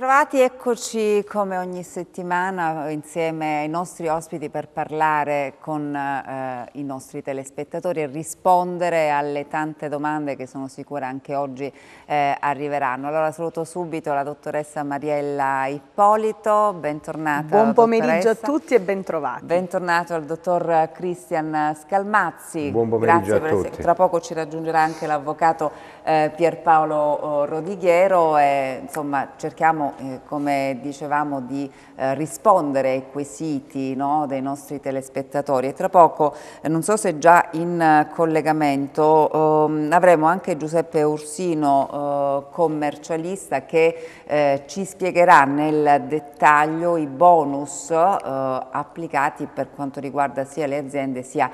Ben ritrovati, eccoci come ogni settimana insieme ai nostri ospiti per parlare con eh, i nostri telespettatori e rispondere alle tante domande che sono sicura anche oggi eh, arriveranno. Allora saluto subito la dottoressa Mariella Ippolito, bentornata. Buon pomeriggio a tutti e bentrovati. Bentornato al dottor Cristian Scalmazzi. Buon pomeriggio Grazie a tutti. Tra poco ci raggiungerà anche l'avvocato eh, Pierpaolo Rodighiero e insomma cerchiamo eh, come dicevamo, di eh, rispondere ai quesiti no, dei nostri telespettatori e tra poco, eh, non so se già in eh, collegamento, ehm, avremo anche Giuseppe Ursino, eh, commercialista, che eh, ci spiegherà nel dettaglio i bonus applicati per quanto riguarda sia le aziende sia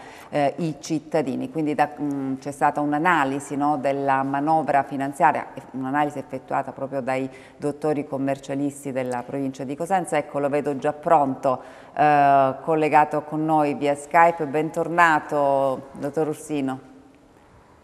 i cittadini. Quindi mm, c'è stata un'analisi no, della manovra finanziaria, un'analisi effettuata proprio dai dottori operatori commercialisti della provincia di Cosenza. Ecco, lo vedo già pronto, eh, collegato con noi via Skype. Bentornato, dottor Ursino.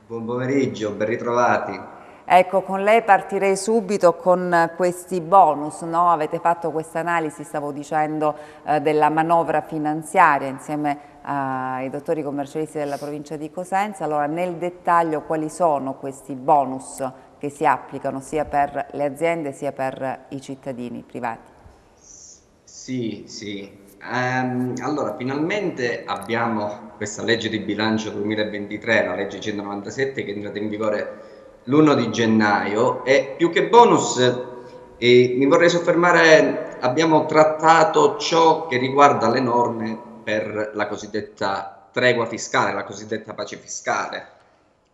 Buon pomeriggio, ben ritrovati. Ecco, con lei partirei subito con questi bonus, no? avete fatto questa analisi, stavo dicendo, eh, della manovra finanziaria insieme ai dottori commercialisti della provincia di Cosenza. Allora, nel dettaglio quali sono questi bonus che si applicano sia per le aziende sia per i cittadini privati. Sì, sì. Um, allora, finalmente abbiamo questa legge di bilancio 2023, la legge 197, che è entrata in vigore l'1 di gennaio e più che bonus eh, mi vorrei soffermare, abbiamo trattato ciò che riguarda le norme per la cosiddetta tregua fiscale, la cosiddetta pace fiscale.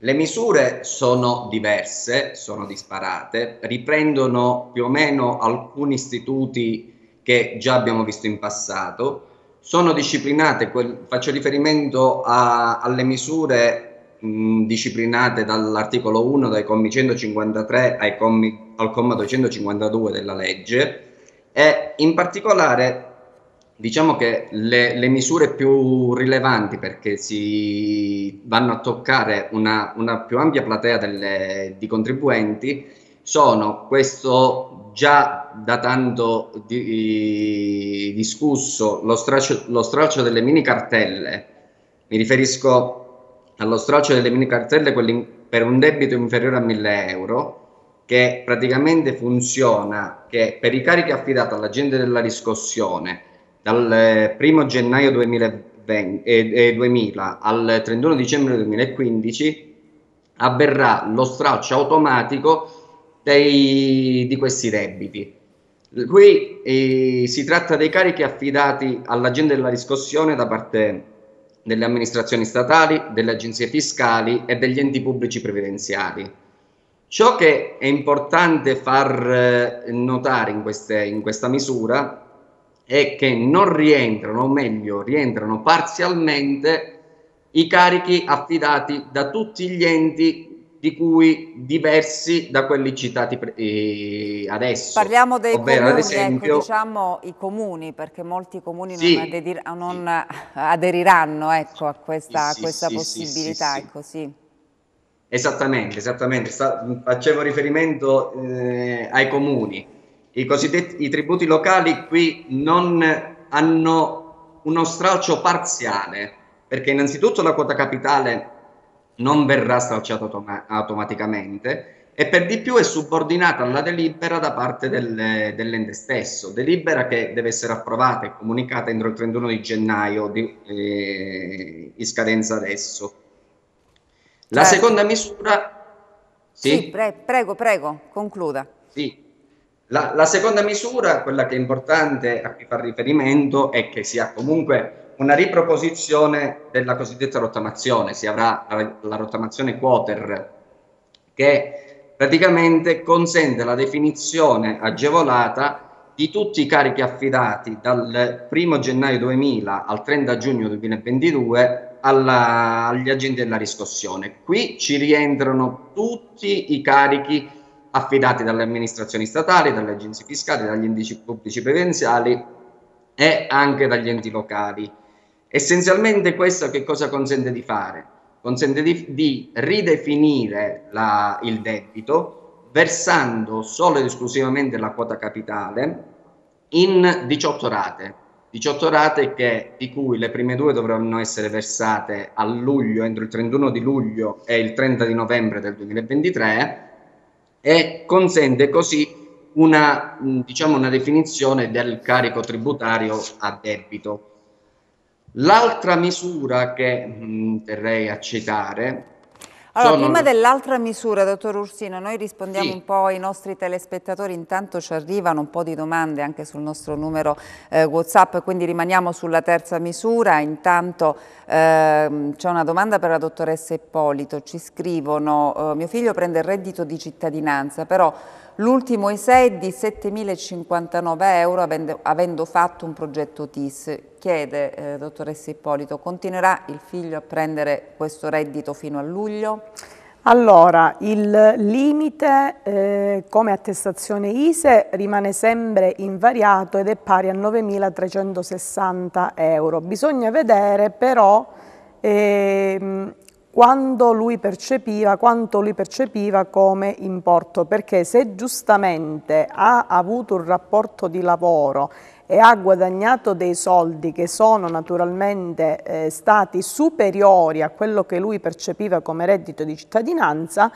Le misure sono diverse, sono disparate, riprendono più o meno alcuni istituti che già abbiamo visto in passato, sono disciplinate, quel, faccio riferimento a, alle misure mh, disciplinate dall'articolo 1 dai commi 153 commi, al comma 252 della legge. E in particolare Diciamo che le, le, misure più rilevanti perché si vanno a toccare una, una più ampia platea delle, di contribuenti sono questo già da tanto di, discusso, lo straccio, lo straccio delle mini cartelle. Mi riferisco allo straccio delle mini cartelle per un debito inferiore a 1000 euro che praticamente funziona che per i carichi affidati all'agente della riscossione dal 1 gennaio 2020, eh, 2000 al 31 dicembre 2015 avverrà lo stralcio automatico dei, di questi debiti. Qui eh, si tratta dei carichi affidati all'agente della riscossione da parte delle amministrazioni statali, delle agenzie fiscali e degli enti pubblici previdenziali. Ciò che è importante far eh, notare in, queste, in questa misura e che non rientrano, o meglio, rientrano parzialmente i carichi affidati da tutti gli enti di cui diversi da quelli citati eh, adesso. Parliamo dei ovvero, comuni, ecco, esempio, ecco, diciamo i comuni, perché molti comuni sì, non, aderir non sì. aderiranno ecco, a questa, sì, questa possibilità. Ecco, esattamente, esattamente. Sta, facevo riferimento eh, ai comuni i cosiddetti i tributi locali qui non hanno uno stralcio parziale, perché innanzitutto la quota capitale non verrà stralciata automa automaticamente e per di più è subordinata alla delibera da parte del, dell'ente stesso, delibera che deve essere approvata e comunicata entro il 31 di gennaio di, eh, in scadenza adesso. La certo. seconda misura... Sì, sì pre prego, prego, concluda. Sì, la, la, seconda misura, quella che è importante a cui fa riferimento, è che si ha comunque una riproposizione della cosiddetta rottamazione, si avrà la, la rottamazione quoter che praticamente consente la definizione agevolata di tutti i carichi affidati dal 1 gennaio 2000 al 30 giugno 2022 alla, agli agenti della riscossione. Qui ci rientrano tutti i carichi affidati dalle amministrazioni statali, dalle agenzie fiscali, dagli enti pubblici previdenziali e anche dagli enti locali. Essenzialmente questo che cosa consente di fare? Consente di, di ridefinire la, il debito versando solo ed esclusivamente la quota capitale in 18 rate. 18 rate che, di cui le prime due dovranno essere versate a luglio, entro il 31 di luglio e il 30 di novembre del 2023 e consente così una, diciamo, una definizione del carico tributario a debito. L'altra misura che mh, terrei a citare allora, sono... prima dell'altra misura, dottor Ursino, noi rispondiamo sì. un po' ai nostri telespettatori, intanto ci arrivano un po' di domande anche sul nostro numero eh, Whatsapp, quindi rimaniamo sulla terza misura. Intanto eh, c'è una domanda per la dottoressa Ippolito, ci scrivono, eh, mio figlio prende il reddito di cittadinanza, però L'ultimo ISE è di 7.059 euro avendo, avendo, fatto un progetto TIS. Chiede, eh, dottoressa Ippolito, continuerà il figlio a prendere questo reddito fino a luglio? Allora, il limite eh, come attestazione ISE rimane sempre invariato ed è pari a 9.360 euro. Bisogna vedere però eh, quando lui percepiva, quanto lui percepiva come importo, perché se giustamente ha avuto un rapporto di lavoro e ha guadagnato dei soldi che sono naturalmente eh, stati superiori a quello che lui percepiva come reddito di cittadinanza,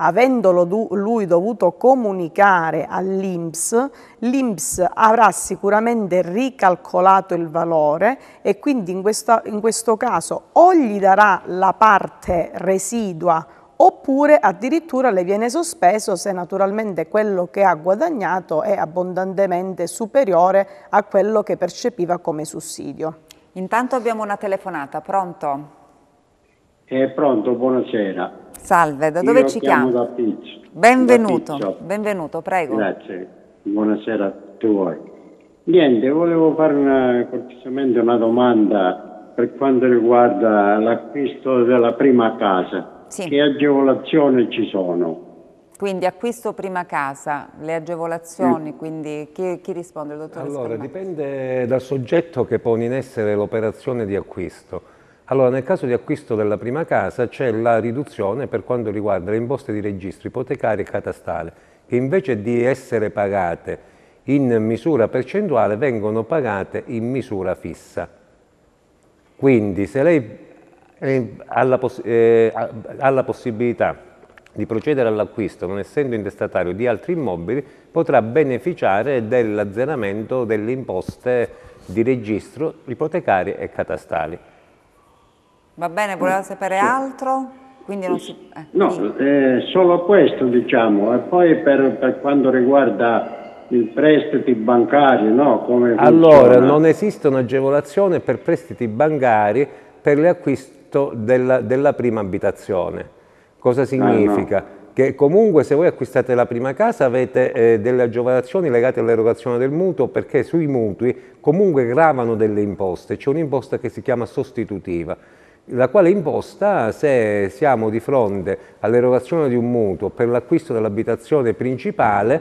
avendolo lui dovuto comunicare all'Inps, l'Inps avrà sicuramente ricalcolato il valore e quindi in, questa, in questo caso o gli darà la parte residua oppure addirittura le viene sospeso se naturalmente quello che ha guadagnato è abbondantemente superiore a quello che percepiva come sussidio. Intanto abbiamo una telefonata, pronto? È pronto, buonasera. Salve, da dove Io ci chiama? Benvenuto, da benvenuto, prego. Grazie, buonasera a tutti voi. Niente, volevo fare una, cortesemente una domanda per quanto riguarda l'acquisto della prima casa. Sì. Che agevolazioni ci sono? Quindi acquisto prima casa, le agevolazioni, mm. quindi chi, chi, risponde, il dottor Allora, dipende dal soggetto che pone in essere l'operazione di acquisto. Allora, nel caso di acquisto della prima casa c'è la riduzione per quanto riguarda le imposte di registro ipotecarie e catastale, che invece di essere pagate in misura percentuale vengono pagate in misura fissa. Quindi se lei ha, la poss eh, possibilità di procedere all'acquisto non essendo intestatario di altri immobili, potrà beneficiare dell'azzeramento delle imposte di registro ipotecarie e catastali. Va bene, voleva sapere altro? Si, eh, no, eh, solo questo diciamo, e poi per, per quanto riguarda i prestiti bancari, no? Come allora, non esistono agevolazioni per prestiti bancari per l'acquisto della, della, prima abitazione. Cosa significa? Ah, no. Che comunque se voi acquistate la prima casa avete eh, delle agevolazioni legate all'erogazione del mutuo perché sui mutui comunque gravano delle imposte, c'è un'imposta che si chiama sostitutiva la quale imposta se siamo di fronte all'erogazione di un mutuo per l'acquisto dell'abitazione principale,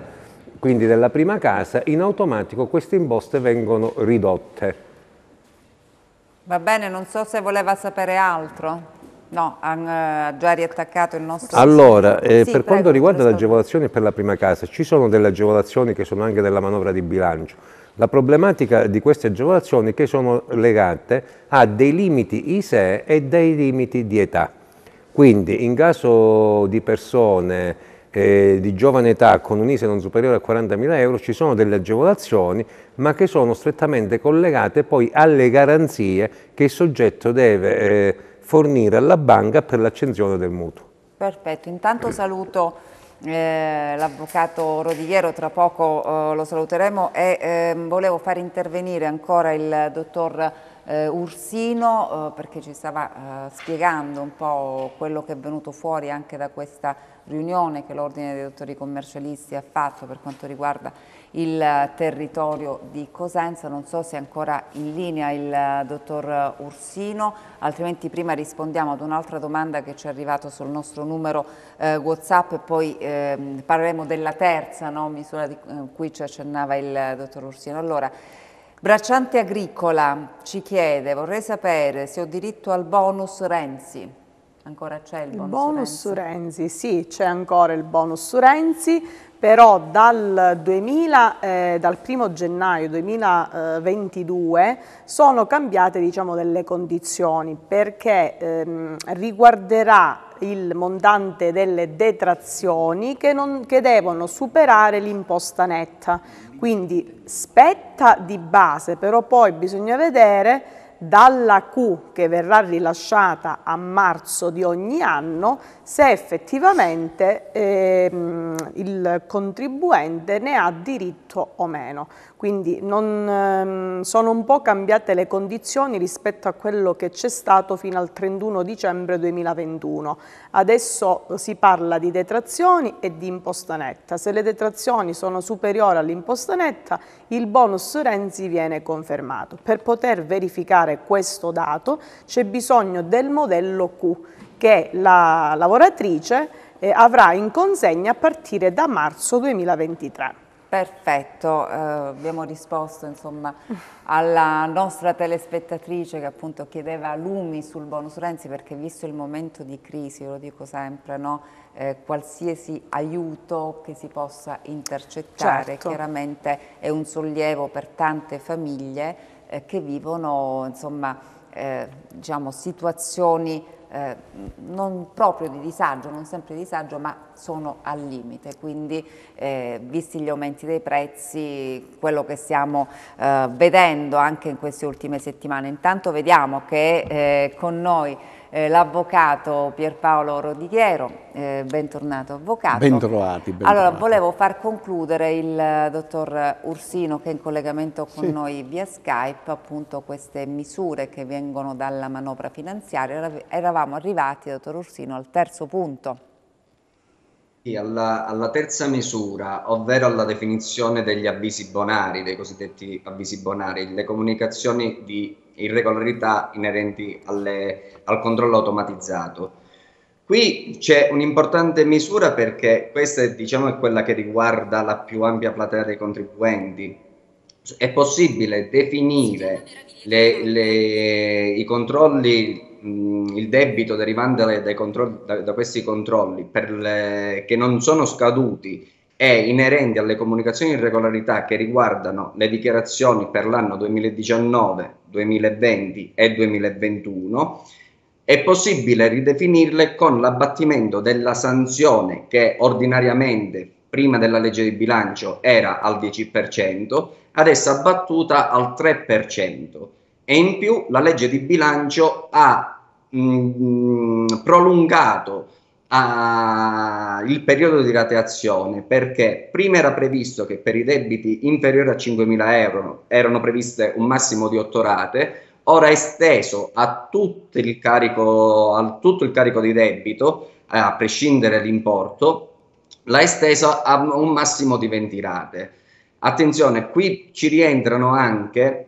quindi della prima casa, in automatico queste imposte vengono ridotte. Va bene, non so se voleva sapere altro. No, ha uh, già riattaccato il nostro... Allora, eh, sì, per prego, quanto riguarda le agevolazioni per la prima casa, ci sono delle agevolazioni che sono anche della manovra di bilancio. La problematica di queste agevolazioni che sono legate a dei limiti ISEE e dei limiti di età. Quindi in caso di persone eh, di giovane età con un ISE non superiore a 40.000 euro ci sono delle agevolazioni ma che sono strettamente collegate poi alle garanzie che il soggetto deve eh, fornire alla banca per l'accensione del mutuo. Perfetto, intanto saluto eh, l'avvocato Rodigliero, tra poco eh, lo saluteremo e eh, volevo far intervenire ancora il dottor eh, Ursino eh, perché ci stava eh, spiegando un po' quello che è venuto fuori anche da questa riunione che l'Ordine dei Dottori Commercialisti ha fatto per quanto riguarda il territorio di Cosenza. Non so se è ancora in linea il dottor Ursino, altrimenti prima rispondiamo ad un'altra domanda che ci è arrivata sul nostro numero eh, Whatsapp e poi eh, parleremo della terza no, misura di eh, cui ci accennava il dottor Ursino. Allora, Bracciante Agricola ci chiede, vorrei sapere se ho diritto al bonus Renzi. Ancora c'è il bonus, bonus Renzi? Renzi sì, c'è ancora il bonus Renzi, però dal, 2000, eh, dal 1 gennaio 2022 sono cambiate diciamo, delle condizioni perché ehm, riguarderà il montante delle detrazioni che, non, che devono superare l'imposta netta. Quindi spetta di base, però poi bisogna vedere dalla Q che verrà rilasciata a marzo di ogni anno se effettivamente ehm, il contribuente ne ha diritto o meno. Quindi non, ehm, sono un po' cambiate le condizioni rispetto a quello che c'è stato fino al 31 dicembre 2021. Adesso si parla di detrazioni e di imposta netta. Se le detrazioni sono superiori all'imposta netta, il bonus Renzi viene confermato. Per poter verificare questo dato c'è bisogno del modello Q che la lavoratrice eh, avrà in consegna a partire da marzo 2023. Perfetto, eh, abbiamo risposto insomma, alla nostra telespettatrice che appunto chiedeva lumi sul bonus Renzi perché visto il momento di crisi, lo dico sempre, no? eh, qualsiasi aiuto che si possa intercettare certo. chiaramente è un sollievo per tante famiglie eh, che vivono insomma, eh, diciamo, situazioni eh, non proprio di disagio, non sempre di disagio, ma sono al limite, quindi eh, visti gli aumenti dei prezzi, quello che stiamo eh, vedendo anche in queste ultime settimane, intanto vediamo che eh, con noi eh, l'avvocato Pierpaolo Rodighiero, eh, bentornato avvocato. Bentrovati, bentrovati. Allora, volevo far concludere il eh, dottor Ursino che è in collegamento con sì. noi via Skype, appunto queste misure che vengono dalla manovra finanziaria. Eravamo arrivati, dottor Ursino, al terzo punto. Alla, alla, terza misura, ovvero alla definizione degli avvisi bonari, dei cosiddetti avvisi bonari, le comunicazioni di irregolarità inerenti alle, al controllo automatizzato. Qui c'è un'importante misura perché questa diciamo, è quella che riguarda la più ampia platea dei contribuenti. È possibile definire le, le, i controlli, mh, il debito derivante da, da, questi controlli le, che non sono scaduti e inerenti alle comunicazioni di irregolarità che riguardano le dichiarazioni per l'anno 2019, 2020 e 2021, è possibile ridefinirle con l'abbattimento della sanzione che ordinariamente prima della legge di bilancio era al 10%, adesso abbattuta al 3%. E in più la legge di bilancio ha mh, mm, prolungato a, il periodo di rateazione perché prima era previsto che per i debiti inferiori a 5.000 euro erano previste un massimo di 8 rate, ora è esteso a tutto il carico, a tutto il carico di debito, eh, a prescindere dall'importo, l'ha esteso a un massimo di 20 rate. Attenzione, qui ci rientrano anche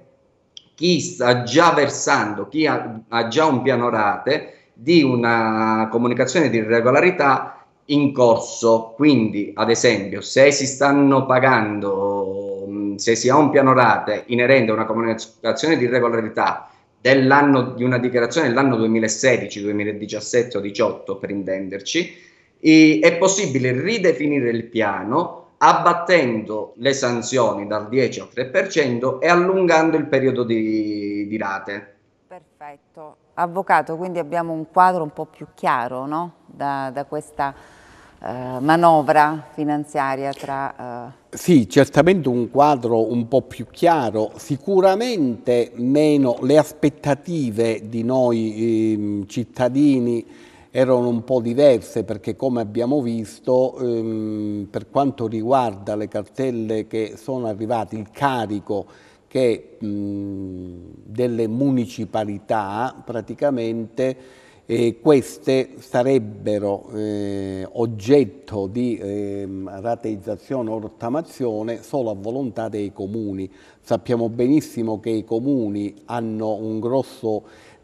chi sta già versando, chi ha, ha già un piano rate, di una comunicazione di irregolarità in corso. Quindi, ad esempio, se si stanno pagando, se si ha un piano rate inerente a una comunicazione di irregolarità dell'anno di una dichiarazione dell'anno 2016, 2017 o 2018 per intenderci, è possibile ridefinire il piano abbattendo le sanzioni dal 10 al 3% e allungando il periodo di, di rate. Perfetto. Avvocato, quindi abbiamo un quadro un po' più chiaro no? da, da, questa uh, manovra finanziaria tra... Uh... Sì, certamente un quadro un po' più chiaro, sicuramente meno le aspettative di noi eh, cittadini erano un po' diverse perché come abbiamo visto ehm, per quanto riguarda le cartelle che sono arrivate, il carico che mh, delle municipalità praticamente eh, queste sarebbero eh, oggetto di eh, rateizzazione o rottamazione solo a volontà dei comuni. Sappiamo benissimo che i comuni hanno un grosso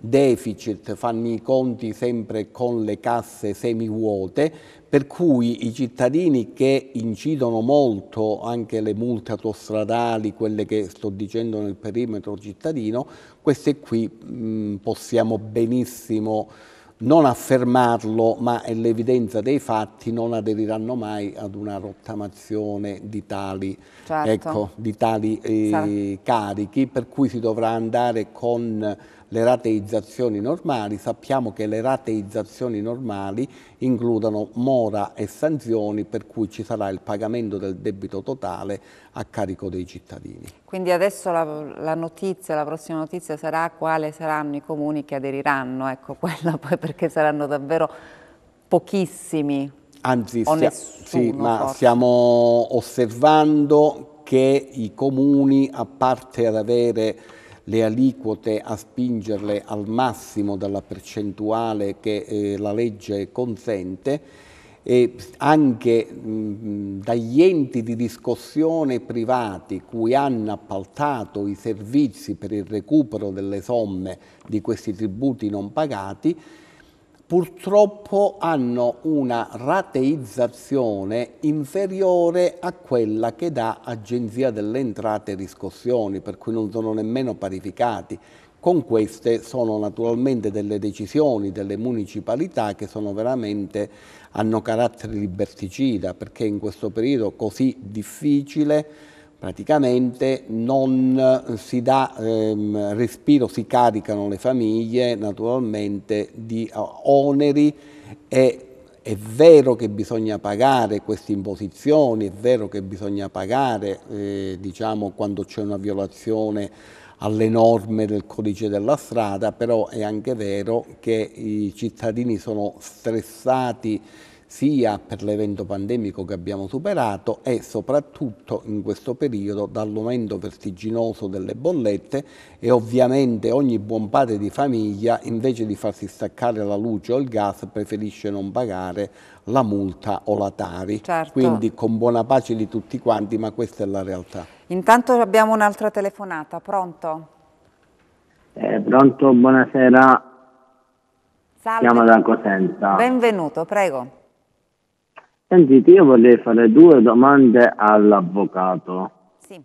deficit, fanno i conti sempre con le casse semivuote, per cui i cittadini che incidono molto, anche le multe autostradali, quelle che sto dicendo nel perimetro cittadino, queste qui mh, possiamo benissimo non affermarlo, ma è l'evidenza dei fatti, non aderiranno mai ad una rottamazione di tali, certo. ecco, di tali eh, carichi, per cui si dovrà andare con le rateizzazioni normali. Sappiamo che le rateizzazioni normali includono mora e sanzioni, per cui ci sarà il pagamento del debito totale a carico dei cittadini. Quindi adesso la, la notizia, la prossima notizia sarà quali saranno i comuni che aderiranno, ecco, quella poi perché saranno davvero pochissimi. Anzi, nessuno, sì, ma forse. stiamo osservando che i comuni, a parte ad avere le aliquote a spingerle al massimo dalla percentuale che eh, la legge consente e anche mh, dagli enti di riscossione privati cui hanno appaltato i servizi per il recupero delle somme di questi tributi non pagati, purtroppo hanno una rateizzazione inferiore a quella che dà Agenzia delle Entrate e Riscossioni, per cui non sono nemmeno parificati. Con queste sono naturalmente delle decisioni delle municipalità che sono veramente, hanno carattere liberticida, perché in questo periodo così difficile praticamente non si dà ehm, respiro, si caricano le famiglie naturalmente di uh, oneri. E è vero che bisogna pagare queste imposizioni, è vero che bisogna pagare eh, diciamo, quando c'è una violazione alle norme del codice della strada, però è anche vero che i cittadini sono stressati sia per l'evento pandemico che abbiamo superato e soprattutto in questo periodo dall'aumento vertiginoso delle bollette e ovviamente ogni buon padre di famiglia invece di farsi staccare la luce o il gas preferisce non pagare la multa o la Tari, certo. quindi con buona pace di tutti quanti, ma questa è la realtà. Intanto abbiamo un'altra telefonata, pronto? Eh, pronto, buonasera. Salve. Chiamo da Cosenza. Benvenuto, prego. Sentite, io vorrei fare due domande all'avvocato. Sì.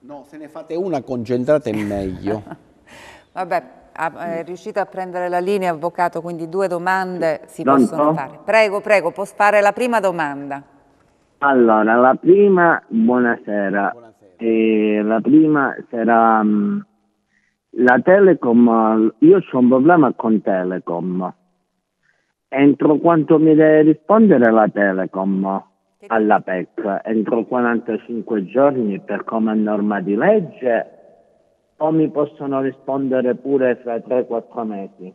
No, se ne fate una concentrata è meglio. Vabbè, è riuscito a prendere la linea, avvocato, quindi due domande si Pronto? possono fare. Prego, prego, posso fare la prima domanda. Allora, la prima, buonasera. buonasera. la prima sarà mm, la Telecom, io ho un problema con Telecom entro quanto mi deve rispondere la Telecom alla PEC? Entro 45 giorni per come norma di legge o mi possono rispondere pure fra 3-4 mesi?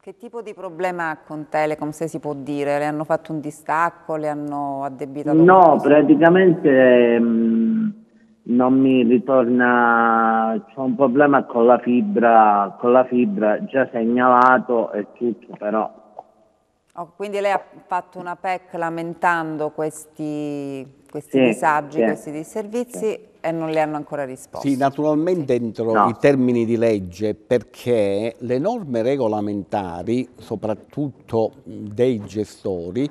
Che tipo di problema ha con Telecom, se si può dire? Le hanno fatto un distacco, le hanno addebitato? No, praticamente mh, mm, non mi ritorna, c'è un problema con la fibra, con la fibra già segnalato e tutto, però Oh, quindi lei ha fatto una PEC lamentando questi, questi sì, disagi, sì. questi disservizi sì. e non le hanno ancora risposto. Sì, naturalmente entro no. i termini di legge perché le norme regolamentari, soprattutto dei gestori,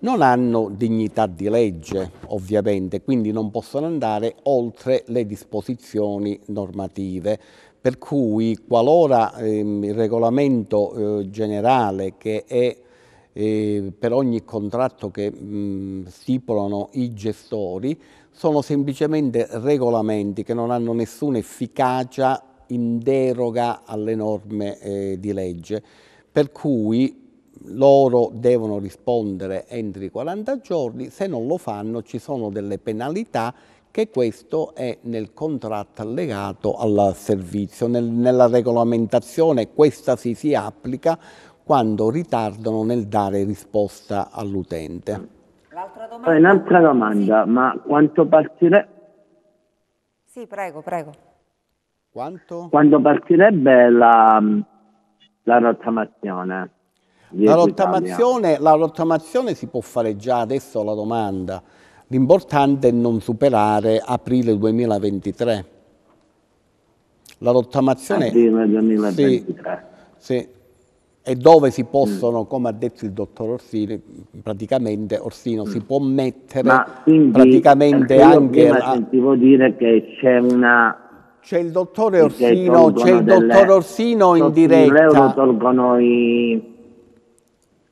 non hanno dignità di legge, ovviamente, quindi non possono andare oltre le disposizioni normative. Per cui qualora ehm, il regolamento eh, generale che è eh, per ogni contratto che mh, stipulano i gestori sono semplicemente regolamenti che non hanno nessuna efficacia in deroga alle norme eh, di legge, per cui loro devono rispondere entro i 40 giorni, se non lo fanno ci sono delle penalità che questo è nel contratto allegato al servizio. Nel, nella regolamentazione questa si, si applica quando ritardano nel dare risposta all'utente. Un'altra domanda, sì. ma quanto partirebbe... Sì, prego, prego. Quanto? Quando partirebbe la, la rottamazione? La rottamazione, la rottamazione si può fare già adesso la domanda. L'importante è non superare aprile 2023. La rottamazione... Aprile 2023. Sì, sì e dove si possono, come ha detto il dottor Orsini, praticamente Orsino si può mettere Ma quindi, praticamente io anche... Prima a... sentivo dire che c'è una C'è il dottore Orsino, c'è il dottor Orsino in diretta. Lo tolgono i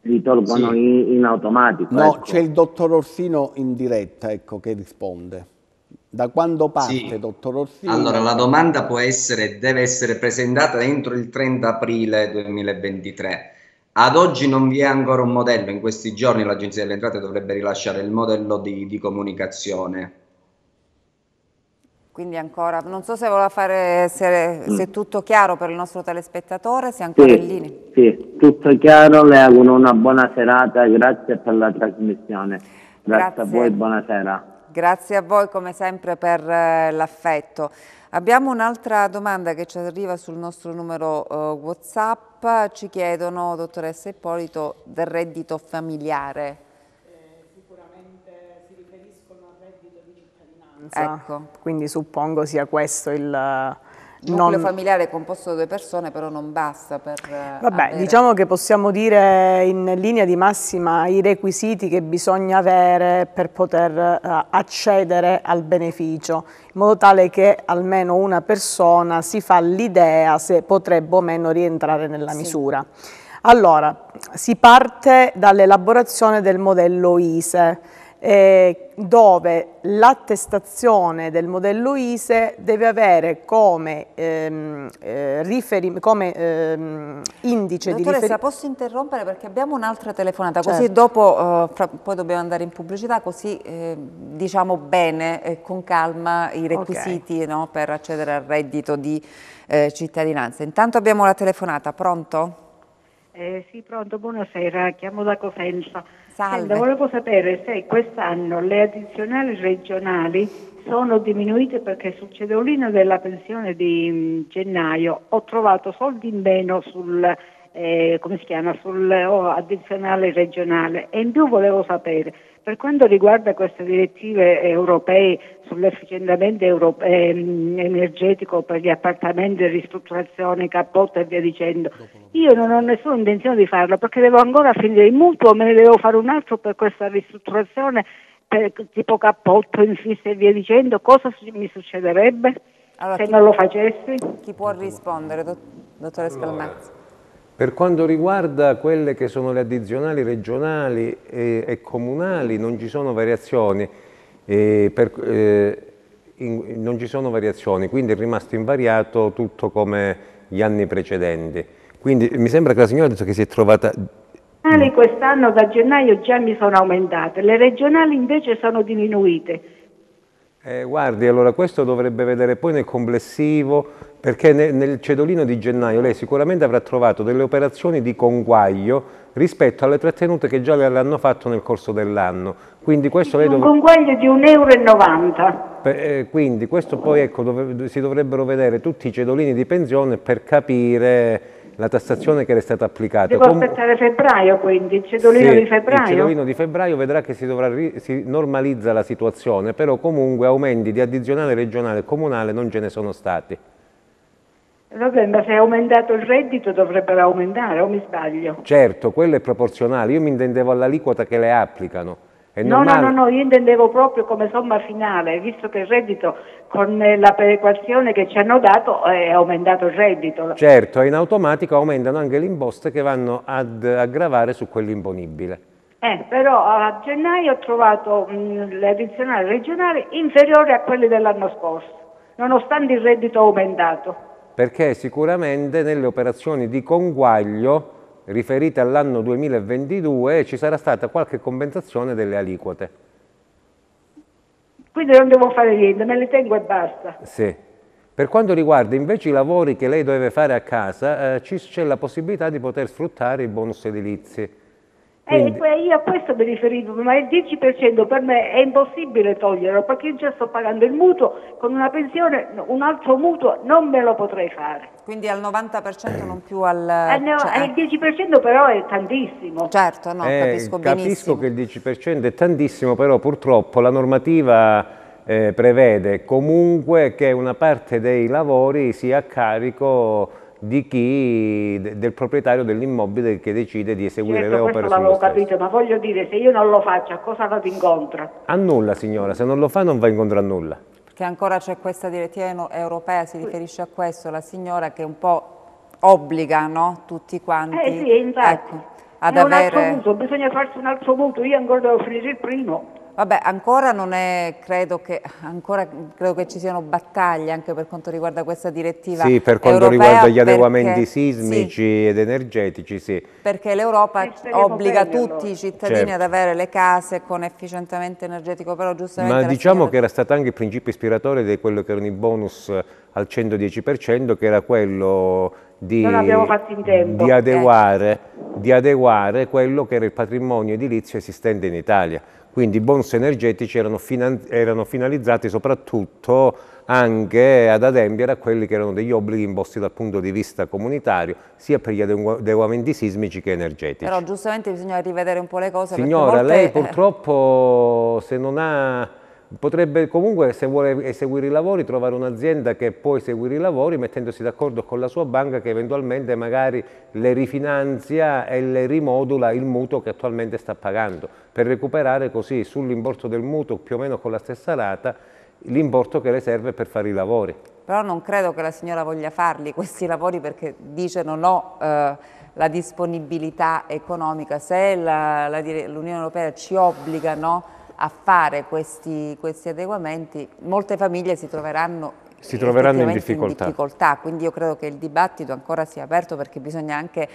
li tolgono sì. in, in, automatico. No, ecco. c'è il dottor Orsino in diretta, ecco, che risponde. Da quando parte, sì. dottor Orsino? Allora, la domanda può essere, deve essere presentata entro il 30 aprile 2023. Ad oggi non vi è ancora un modello, in questi giorni l'Agenzia delle Entrate dovrebbe rilasciare il modello di, di comunicazione. Quindi ancora, non so se voleva fare, se, se, è tutto chiaro per il nostro telespettatore, se è ancora sì, in linea. Sì, tutto chiaro, le auguro una buona serata, grazie per la trasmissione. Grazie, grazie. a voi, buonasera. Grazie a voi come sempre per eh, l'affetto. Abbiamo un'altra domanda che ci arriva sul nostro numero uh, WhatsApp, ci chiedono, dottoressa Ippolito, del reddito familiare. Ecco. Quindi suppongo sia questo il... Il nucleo non... familiare è composto da due persone, però non basta per... Eh, Vabbè, avere... diciamo che possiamo dire in linea di massima i requisiti che bisogna avere per poter uh, accedere al beneficio, in modo tale che almeno una persona si fa l'idea se potrebbe o meno rientrare nella sì. misura. Allora, si parte dall'elaborazione del modello ISE, eh, dove l'attestazione del modello ISE deve avere come, ehm, eh, come ehm, indice Dottoressa, di riferimento... posso interrompere perché abbiamo un'altra telefonata, certo. così dopo, eh, fra, poi dobbiamo andare in pubblicità, così eh, diciamo bene e con calma i requisiti okay. no, per accedere al reddito di eh, cittadinanza. Intanto abbiamo la telefonata, pronto? Eh, sì, pronto, buonasera, chiamo da Cosenza. Salve. Senta, volevo sapere se quest'anno le addizionali regionali sono diminuite perché sul cedolino della pensione di mm, gennaio ho trovato soldi in meno sul, eh, come si chiama, sul oh, addizionale regionale e in più volevo sapere per quanto riguarda queste direttive europee sull'efficientamento europeo, ehm, energetico per gli appartamenti, ristrutturazione, cappotto e via dicendo, io non ho nessuna intenzione di farlo perché devo ancora finire il mutuo, me ne devo fare un altro per questa ristrutturazione per, tipo cappotto, infisse e via dicendo, cosa mi succederebbe allora, se non lo facessi? Chi può rispondere, dottore Scalmazzi? Per quanto riguarda quelle che sono le addizionali regionali e, e comunali non ci sono variazioni, eh, per, eh, in, non ci sono variazioni, quindi è rimasto invariato tutto come gli anni precedenti. Quindi mi sembra che la signora ha detto che si è trovata... Quest'anno da gennaio già mi sono aumentate, le regionali invece sono diminuite. Eh, guardi, allora questo dovrebbe vedere poi nel complessivo, perché nel, nel, cedolino di gennaio lei sicuramente avrà trovato delle operazioni di conguaglio rispetto alle trattenute che già le hanno fatto nel corso dell'anno. Quindi questo lei Un conguaglio di 1,90 euro. Eh, quindi questo poi ecco, dove, si dovrebbero vedere tutti i cedolini di pensione per capire la tassazione che era stata applicata. Devo Com aspettare febbraio quindi, il cedolino sì, di febbraio? il cedolino di febbraio vedrà che si, dovrà, si normalizza la situazione, però comunque aumenti di addizionale regionale e comunale non ce ne sono stati. Vabbè, ma se è aumentato il reddito dovrebbero aumentare, o mi sbaglio? Certo, quello è proporzionale, io mi intendevo all'aliquota che le applicano. No, no, no, no, io intendevo proprio come somma finale, visto che il reddito con la perequazione che ci hanno dato è aumentato il reddito. Certo, in automatico aumentano anche le imposte che vanno ad aggravare su quell'imponibile. Eh, però a gennaio ho trovato mh, le addizionali regionali inferiori a quelle dell'anno scorso, nonostante il reddito aumentato. Perché sicuramente nelle operazioni di conguaglio riferite all'anno 2022 ci sarà stata qualche compensazione delle aliquote. Quindi non devo fare niente, me le tengo e basta. Sì. Per quanto riguarda invece i lavori che lei deve fare a casa, eh, c'è la possibilità di poter sfruttare i bonus edilizi. Quindi... Eh, io a questo mi riferivo, ma il 10% per me è impossibile toglierlo perché io già sto pagando il mutuo, con una pensione un altro mutuo non me lo potrei fare. Quindi al 90% non più al... Eh, no, cioè, il 10% però è tantissimo. Certo, no, eh, capisco benissimo. Capisco che il 10% è tantissimo, però purtroppo la normativa eh, prevede comunque che una parte dei lavori sia a carico chi, del proprietario dell'immobile che decide di eseguire certo, le opere questo l'avevo capito, ma voglio dire, se io non lo faccio, a cosa vado incontro? A nulla signora, se non lo fa non va incontro a nulla. Perché ancora c'è questa direttiva europea, si riferisce a questo, la signora che un po' obbliga no? tutti quanti. Eh sì, infatti. Ecco, ad avere... Mutuo, bisogna farsi un altro mutuo, io ancora devo finire il primo. Vabbè, ancora non è, credo che, ancora credo che ci siano battaglie anche per quanto riguarda questa direttiva Sì, per quanto riguarda gli adeguamenti perché, sismici sì, ed energetici, sì. Perché l'Europa obbliga bene, tutti allora. i cittadini certo. ad avere le case con efficientamento energetico, però giustamente... Ma diciamo signora... che era stato anche il principio ispiratore di quello che erano i bonus al 110%, che era quello di, di, adeguare, eh. di adeguare quello che era il patrimonio edilizio esistente in Italia quindi i bonus energetici erano, erano, finalizzati soprattutto anche ad adempiere a quelli che erano degli obblighi imposti dal punto di vista comunitario, sia per gli adeguamenti sismici che energetici. Però giustamente bisogna rivedere un po' le cose. Signora, molte... lei purtroppo se non ha Potrebbe comunque, se vuole eseguire i lavori, trovare un'azienda che può eseguire i lavori mettendosi d'accordo con la sua banca che eventualmente magari le rifinanzia e le rimodula il mutuo che attualmente sta pagando, per recuperare così sull'importo del mutuo più o meno con la stessa rata l'importo che le serve per fare i lavori. Però non credo che la signora voglia farli questi lavori perché dice non ho eh, la disponibilità economica, se l'Unione Europea ci obbliga no, a fare questi, questi adeguamenti, molte famiglie si troveranno si troveranno in difficoltà. in difficoltà. Quindi io credo che il dibattito ancora sia aperto perché bisogna anche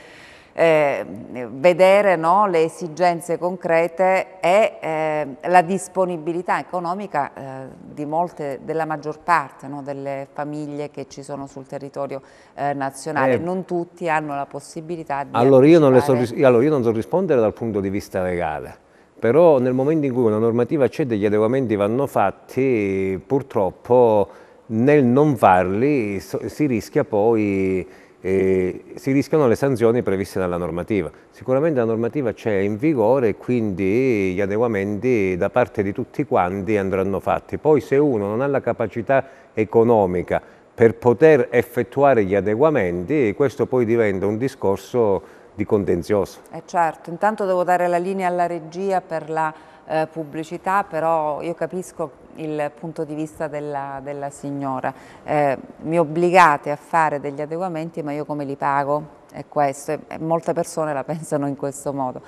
eh, vedere no, le esigenze concrete e eh, la disponibilità economica eh, di molte, della maggior parte no, delle famiglie che ci sono sul territorio eh, nazionale. Eh, non tutti hanno la possibilità di... Allora io, non so, allora io non so rispondere dal punto di vista legale però nel momento in cui una normativa c'è degli adeguamenti vanno fatti, purtroppo nel non farli si rischia poi eh, si rischiano le sanzioni previste dalla normativa. Sicuramente la normativa c'è in vigore e quindi gli adeguamenti da parte di tutti quanti andranno fatti. Poi se uno non ha la capacità economica per poter effettuare gli adeguamenti, questo poi diventa un discorso di contenzioso. Eh certo, intanto devo dare la linea alla regia per la eh, pubblicità, però io capisco il punto di vista della, della signora. Eh, mi obbligate a fare degli adeguamenti, ma io come li pago? È questo, e molte persone la pensano in questo modo.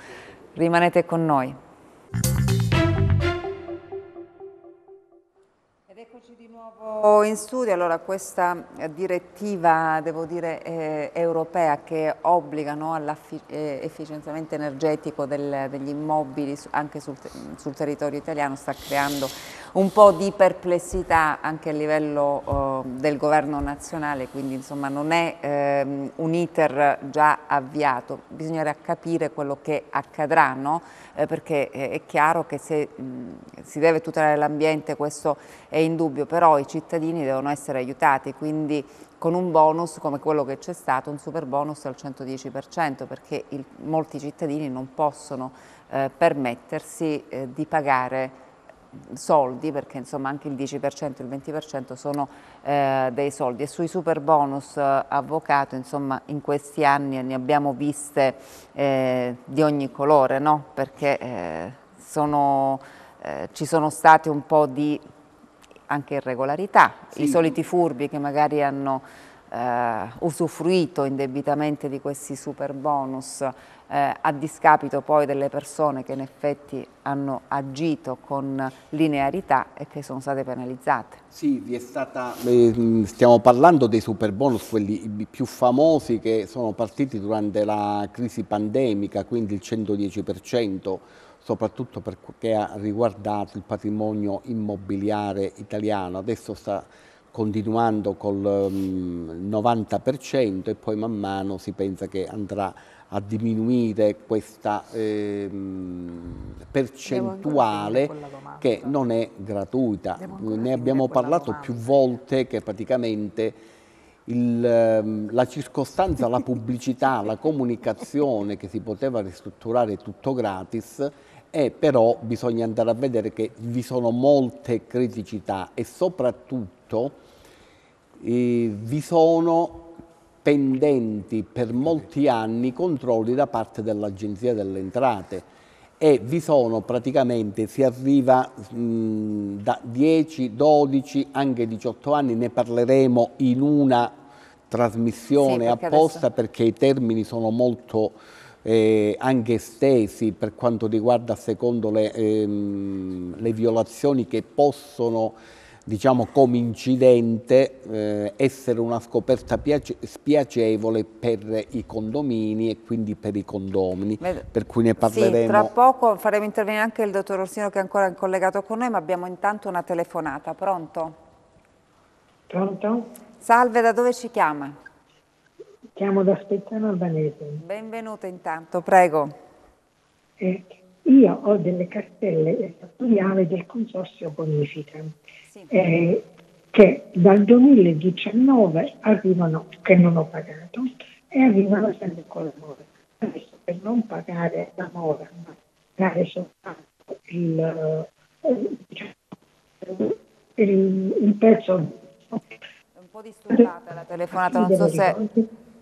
Rimanete con noi. Nuovo in studio, allora questa eh, direttiva devo dire eh, europea che obbliga no, all'efficienziamento energetico del, degli immobili anche sul, sul, territorio italiano sta creando un po' di perplessità anche a livello eh, del governo nazionale, quindi insomma non è eh, un iter già avviato, bisognerà capire quello che accadrà, no? eh, perché è chiaro che se mh, si deve tutelare l'ambiente questo è indubbio, però i cittadini devono essere aiutati, quindi con un bonus come quello che c'è stato, un super bonus al 110%, perché il, molti cittadini non possono eh, permettersi eh, di pagare soldi, perché insomma anche il 10% e il 20% sono eh, dei soldi e sui super bonus eh, avvocato insomma in questi anni ne abbiamo viste eh, di ogni colore, no? perché eh, sono, eh, ci sono state un po' di anche irregolarità, sì. i soliti furbi che magari hanno eh, usufruito indebitamente di questi super bonus eh, a discapito poi delle persone che in effetti hanno agito con linearità e che sono state penalizzate. Sì, vi è stata, eh, stiamo parlando dei super bonus, quelli più famosi che sono partiti durante la crisi pandemica, quindi il 110%, soprattutto perché ha riguardato il patrimonio immobiliare italiano, adesso sta continuando col um, 90% e poi man mano si pensa che andrà a diminuire questa eh, percentuale che non è gratuita. Ne abbiamo parlato più volte che praticamente il, ehm, la circostanza, la pubblicità, la comunicazione che si poteva ristrutturare tutto gratis e però bisogna andare a vedere che vi sono molte criticità e soprattutto eh, vi sono pendenti per molti anni controlli da parte dell'Agenzia delle Entrate e vi sono praticamente, si arriva mh, da 10, 12, anche 18 anni, ne parleremo in una trasmissione sì, perché apposta adesso... perché i termini sono molto eh, anche estesi per quanto riguarda secondo le, ehm, le violazioni che possono diciamo come incidente eh, essere una scoperta spiacevole per i condomini e quindi per i condomini, Beh, per cui ne parleremo. Sì, tra poco faremo intervenire anche il dottor Orsino che è ancora collegato con noi, ma abbiamo intanto una telefonata. Pronto? Pronto? Salve, da dove ci chiama? Chiamo da Spezzano Albanese. Benvenuto intanto, prego. Eh, io ho delle cartelle esattoriali del Consorzio Bonifica sì. eh, che dal 2019 arrivano, che non ho pagato, e arrivano sempre con la mora. Adesso per non pagare la mora, ma pagare soltanto il, eh, il, il pezzo. È un po' disturbata la telefonata, non so se...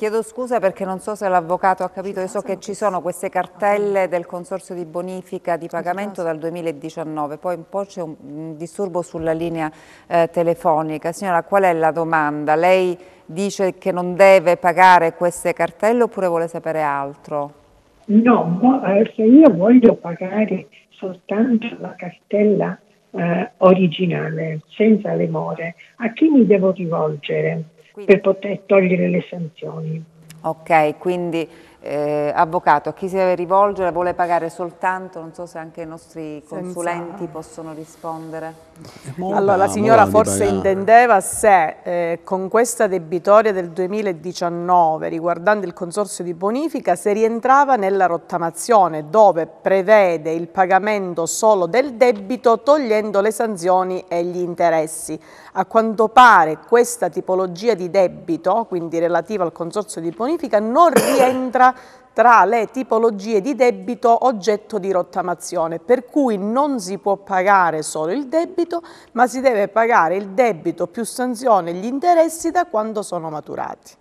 Chiedo scusa perché non so se l'avvocato ha capito, io so che ci sono queste cartelle del consorzio di bonifica di pagamento dal 2019, poi un po' c'è un disturbo sulla linea eh, telefonica. Signora, qual è la domanda? Lei dice che non deve pagare queste cartelle oppure vuole sapere altro? No, eh, se io voglio pagare soltanto la cartella eh, originale, senza le more, a chi mi devo rivolgere? Per poter togliere le sanzioni. Ok, quindi eh, avvocato, a chi si deve rivolgere? Vuole pagare soltanto? Non so se anche i nostri consulenti Senza... possono rispondere. Allora, la signora forse intendeva se eh, con questa debitoria del 2019 riguardante il consorzio di bonifica se rientrava nella rottamazione dove prevede il pagamento solo del debito togliendo le sanzioni e gli interessi. A quanto pare questa tipologia di debito, quindi relativa al consorzio di bonifica, non rientra tra le tipologie di debito oggetto di rottamazione, per cui non si può pagare solo il debito, ma si deve pagare il debito più sanzione e gli interessi da quando sono maturati.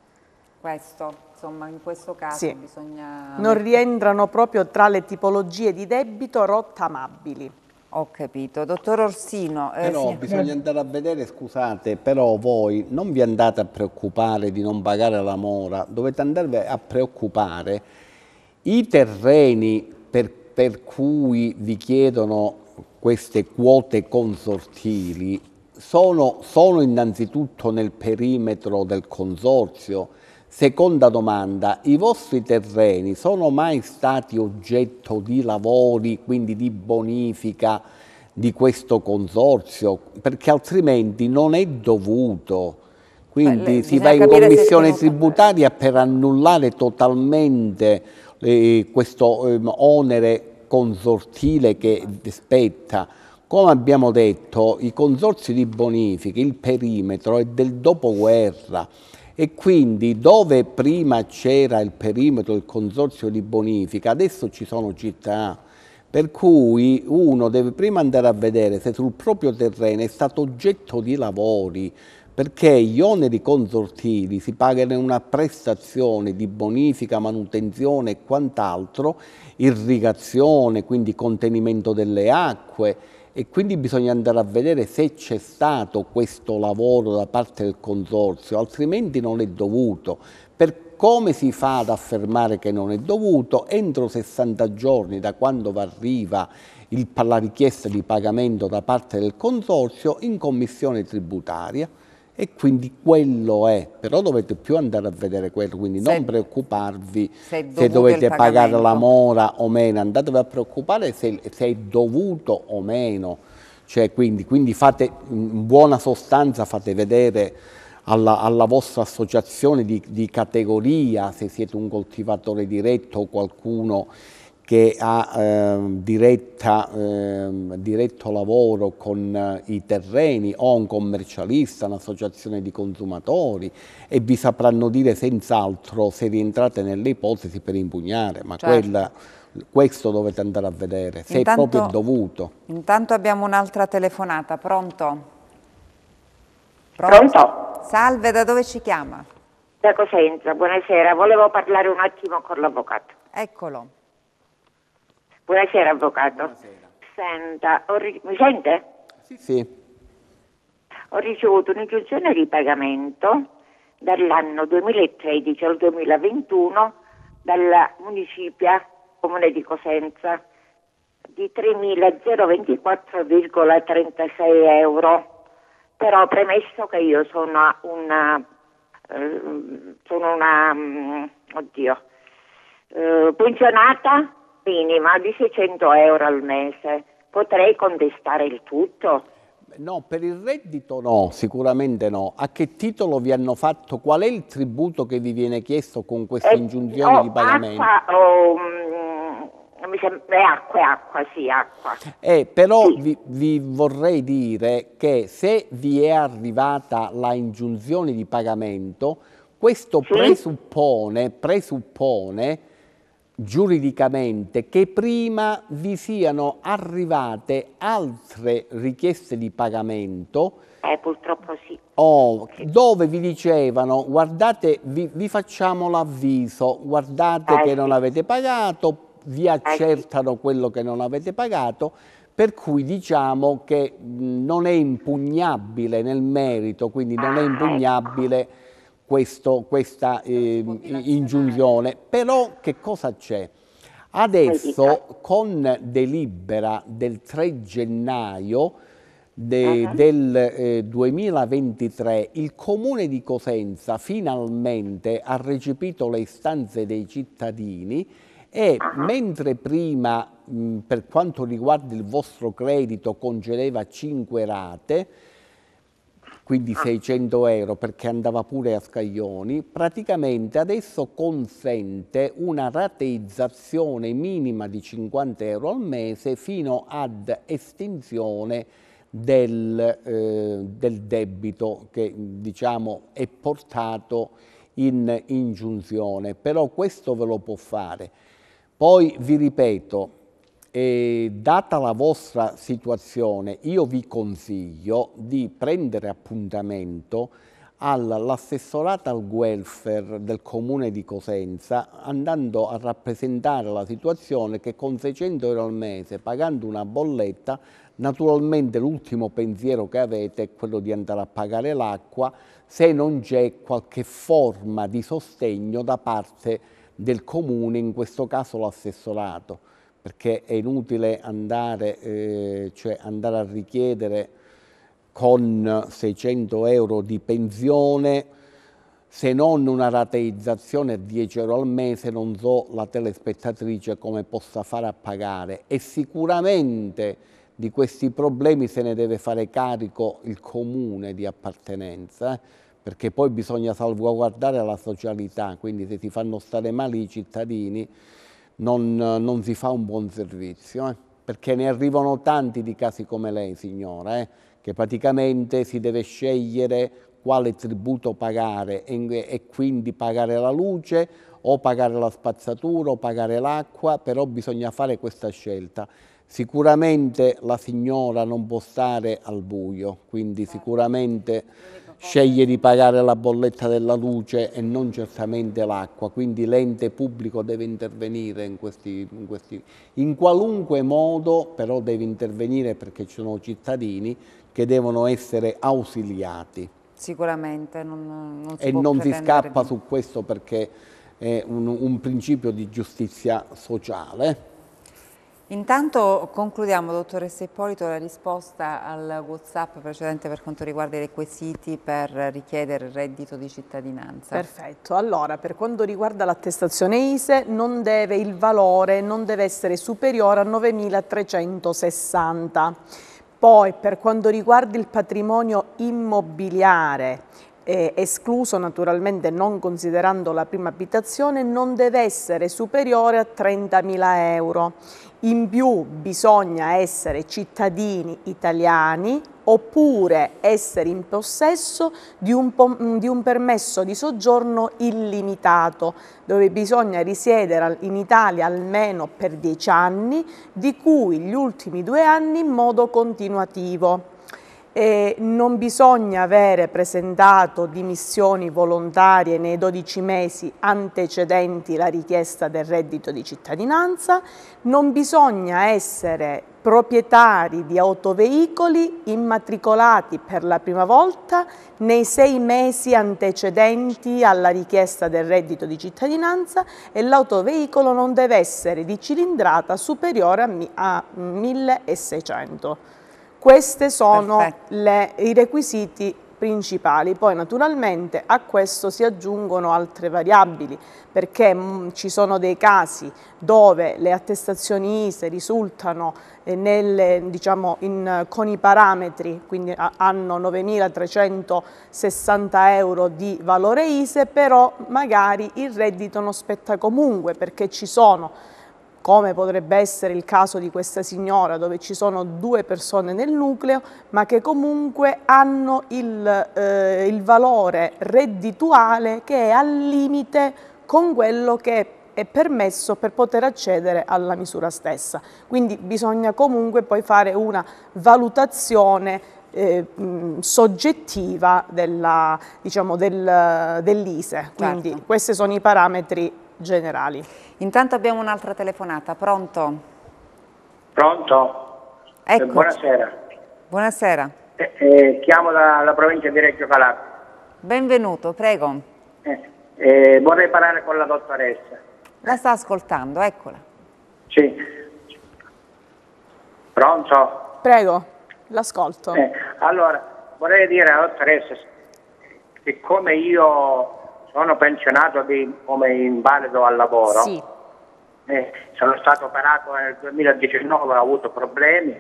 Questo, insomma, in questo caso sì. bisogna... Non rientrano proprio tra le tipologie di debito rottamabili. Ho capito. Dottor Orsino... Eh, però sì. bisogna andare a vedere, scusate, però voi non vi andate a preoccupare di non pagare la mora, dovete andare a preoccupare i terreni per, per cui vi chiedono queste quote consortili sono, sono innanzitutto nel perimetro del consorzio, Seconda domanda, i vostri terreni sono mai stati oggetto di lavori, quindi di bonifica di questo consorzio? Perché altrimenti non è dovuto. Quindi Beh, si va in commissione tributaria per annullare totalmente eh, questo eh, onere consortile che spetta. Come abbiamo detto, i consorzi di bonifica, il perimetro è del dopoguerra e quindi dove prima c'era il perimetro del consorzio di bonifica, adesso ci sono città, per cui uno deve prima andare a vedere se sul proprio terreno è stato oggetto di lavori, perché gli oneri consortili si pagano una prestazione di bonifica, manutenzione e quant'altro, irrigazione, quindi contenimento delle acque, e quindi bisogna andare a vedere se c'è stato questo lavoro da parte del consorzio, altrimenti non è dovuto. Per come si fa ad affermare che non è dovuto? Entro 60 giorni da quando arriva la richiesta di pagamento da parte del consorzio in commissione tributaria e quindi quello è, però dovete più andare a vedere quello, quindi se, non preoccuparvi se, se dovete pagare la mora o meno, andatevi a preoccupare se, se è dovuto o meno, cioè, quindi, quindi, fate in buona sostanza fate vedere alla, alla vostra associazione di, di categoria se siete un coltivatore diretto o qualcuno che ha eh, diretta, eh, diretto lavoro con eh, i terreni o un commercialista, un'associazione di consumatori e vi sapranno dire senz'altro se rientrate nelle ipotesi per impugnare, ma certo. quella, questo dovete andare a vedere, se intanto, è proprio dovuto. Intanto abbiamo un'altra telefonata, pronto? pronto? Pronto? Salve, da dove ci chiama? Da Cosenza, buonasera, volevo parlare un attimo con l'avvocato. Eccolo. Buonasera Avvocato. Buonasera. Senta, mi sente? Sì, sì. Ho ricevuto un'ingiunzione di pagamento dall'anno 2013 al 2021 dalla municipia Comune di Cosenza di 3.024,36 euro. Però premesso che io sono una, eh, sono una mm, oddio, eh, pensionata minima di 600 euro al mese, potrei contestare il tutto? No, per il reddito no, sicuramente no. A che titolo vi hanno fatto? Qual è il tributo che vi viene chiesto con queste eh, ingiunzioni oh, di pagamento? Acqua, oh, mm, mi sembra, è acqua, acqua, sì, acqua. Eh, però sì. vi, vi, vorrei dire che se vi è arrivata la ingiunzione di pagamento, questo sì? presuppone, presuppone giuridicamente che prima vi siano arrivate altre richieste di pagamento eh, purtroppo sì. Oh, dove vi dicevano guardate vi, vi facciamo l'avviso, guardate eh, che sì. non avete pagato, vi accertano eh, sì. quello che non avete pagato, per cui diciamo che non è impugnabile nel merito, quindi non è ah, ecco. impugnabile questo, questa eh, ingiunzione. Però che cosa c'è? Adesso con delibera del 3 gennaio de, uh -huh. del eh, 2023 il Comune di Cosenza finalmente ha recepito le istanze dei cittadini e uh -huh. mentre prima mh, per quanto riguarda il vostro credito concedeva 5 rate, quindi 600 ah. euro perché andava pure a scaglioni, praticamente adesso consente una rateizzazione minima di 50 euro al mese fino ad estinzione del, eh, del debito che diciamo è portato in ingiunzione, però questo ve lo può fare. Poi vi ripeto, e data la vostra situazione, io vi consiglio di prendere appuntamento all'assessorato al welfare del comune di Cosenza andando a rappresentare la situazione che con 600 euro al mese pagando una bolletta naturalmente l'ultimo pensiero che avete è quello di andare a pagare l'acqua se non c'è qualche forma di sostegno da parte del comune, in questo caso l'assessorato perché è inutile andare, eh, cioè andare a richiedere con 600 euro di pensione se non una rateizzazione a 10 euro al mese, non so la telespettatrice come possa fare a pagare e sicuramente di questi problemi se ne deve fare carico il comune di appartenenza, eh? perché poi bisogna salvaguardare la socialità, quindi se ti fanno stare male i cittadini non, non si fa un buon servizio, eh? perché ne arrivano tanti di casi come lei, signora, eh? che praticamente si deve scegliere quale tributo pagare e, e quindi pagare la luce o pagare la spazzatura o pagare l'acqua, però bisogna fare questa scelta. Sicuramente la signora non può stare al buio, quindi sicuramente sceglie di pagare la bolletta della luce e non certamente l'acqua, quindi l'ente pubblico deve intervenire in, questi, in, questi, in qualunque modo, però deve intervenire perché ci sono cittadini che devono essere ausiliati. Sicuramente, non, non si E non si scappa su questo perché è un, un principio di giustizia sociale. Intanto concludiamo, dottoressa Ippolito, la risposta al Whatsapp precedente per quanto riguarda i requisiti per richiedere il reddito di cittadinanza. Perfetto, allora per quanto riguarda l'attestazione ISE non deve, il valore non deve essere superiore a 9.360. Poi per quanto riguarda il patrimonio immobiliare eh, escluso naturalmente non considerando la prima abitazione, non deve essere superiore a 30.000 euro. In più bisogna essere cittadini italiani oppure essere in possesso di un, di un, permesso di soggiorno illimitato, dove bisogna risiedere in Italia almeno per 10 anni, di cui gli ultimi due anni in modo continuativo. E non bisogna avere presentato dimissioni volontarie nei 12 mesi antecedenti la richiesta del reddito di cittadinanza, non bisogna essere proprietari di autoveicoli immatricolati per la prima volta nei sei mesi antecedenti alla richiesta del reddito di cittadinanza e l'autoveicolo non deve essere di cilindrata superiore a, 1600. Questi sono le, i requisiti principali. Poi naturalmente a questo si aggiungono altre variabili perché mh, mm, ci sono dei casi dove le attestazioni ISE risultano eh, nelle, diciamo, in, con i parametri, quindi a, hanno 9.360 euro di valore ISE, però magari il reddito non spetta comunque perché ci sono come potrebbe essere il caso di questa signora dove ci sono due persone nel nucleo ma che comunque hanno il, eh, il valore reddituale che è al limite con quello che è permesso per poter accedere alla misura stessa. Quindi bisogna comunque poi fare una valutazione eh, soggettiva della, diciamo, del, dell'ISE. Quindi certo. questi sono i parametri generali. Intanto abbiamo un'altra telefonata, pronto? Pronto? Ecco. Eh, buonasera. Buonasera. Eh, eh, chiamo dalla provincia di Reggio Calabria. Benvenuto, prego. Eh, eh, vorrei parlare con la dottoressa. La sta ascoltando, eccola. Sì. Pronto? Prego, l'ascolto. Eh, allora, vorrei dire alla dottoressa che come io sono pensionato di, come invalido al lavoro. Sì. Eh, sono stato operato nel 2019, ho avuto problemi,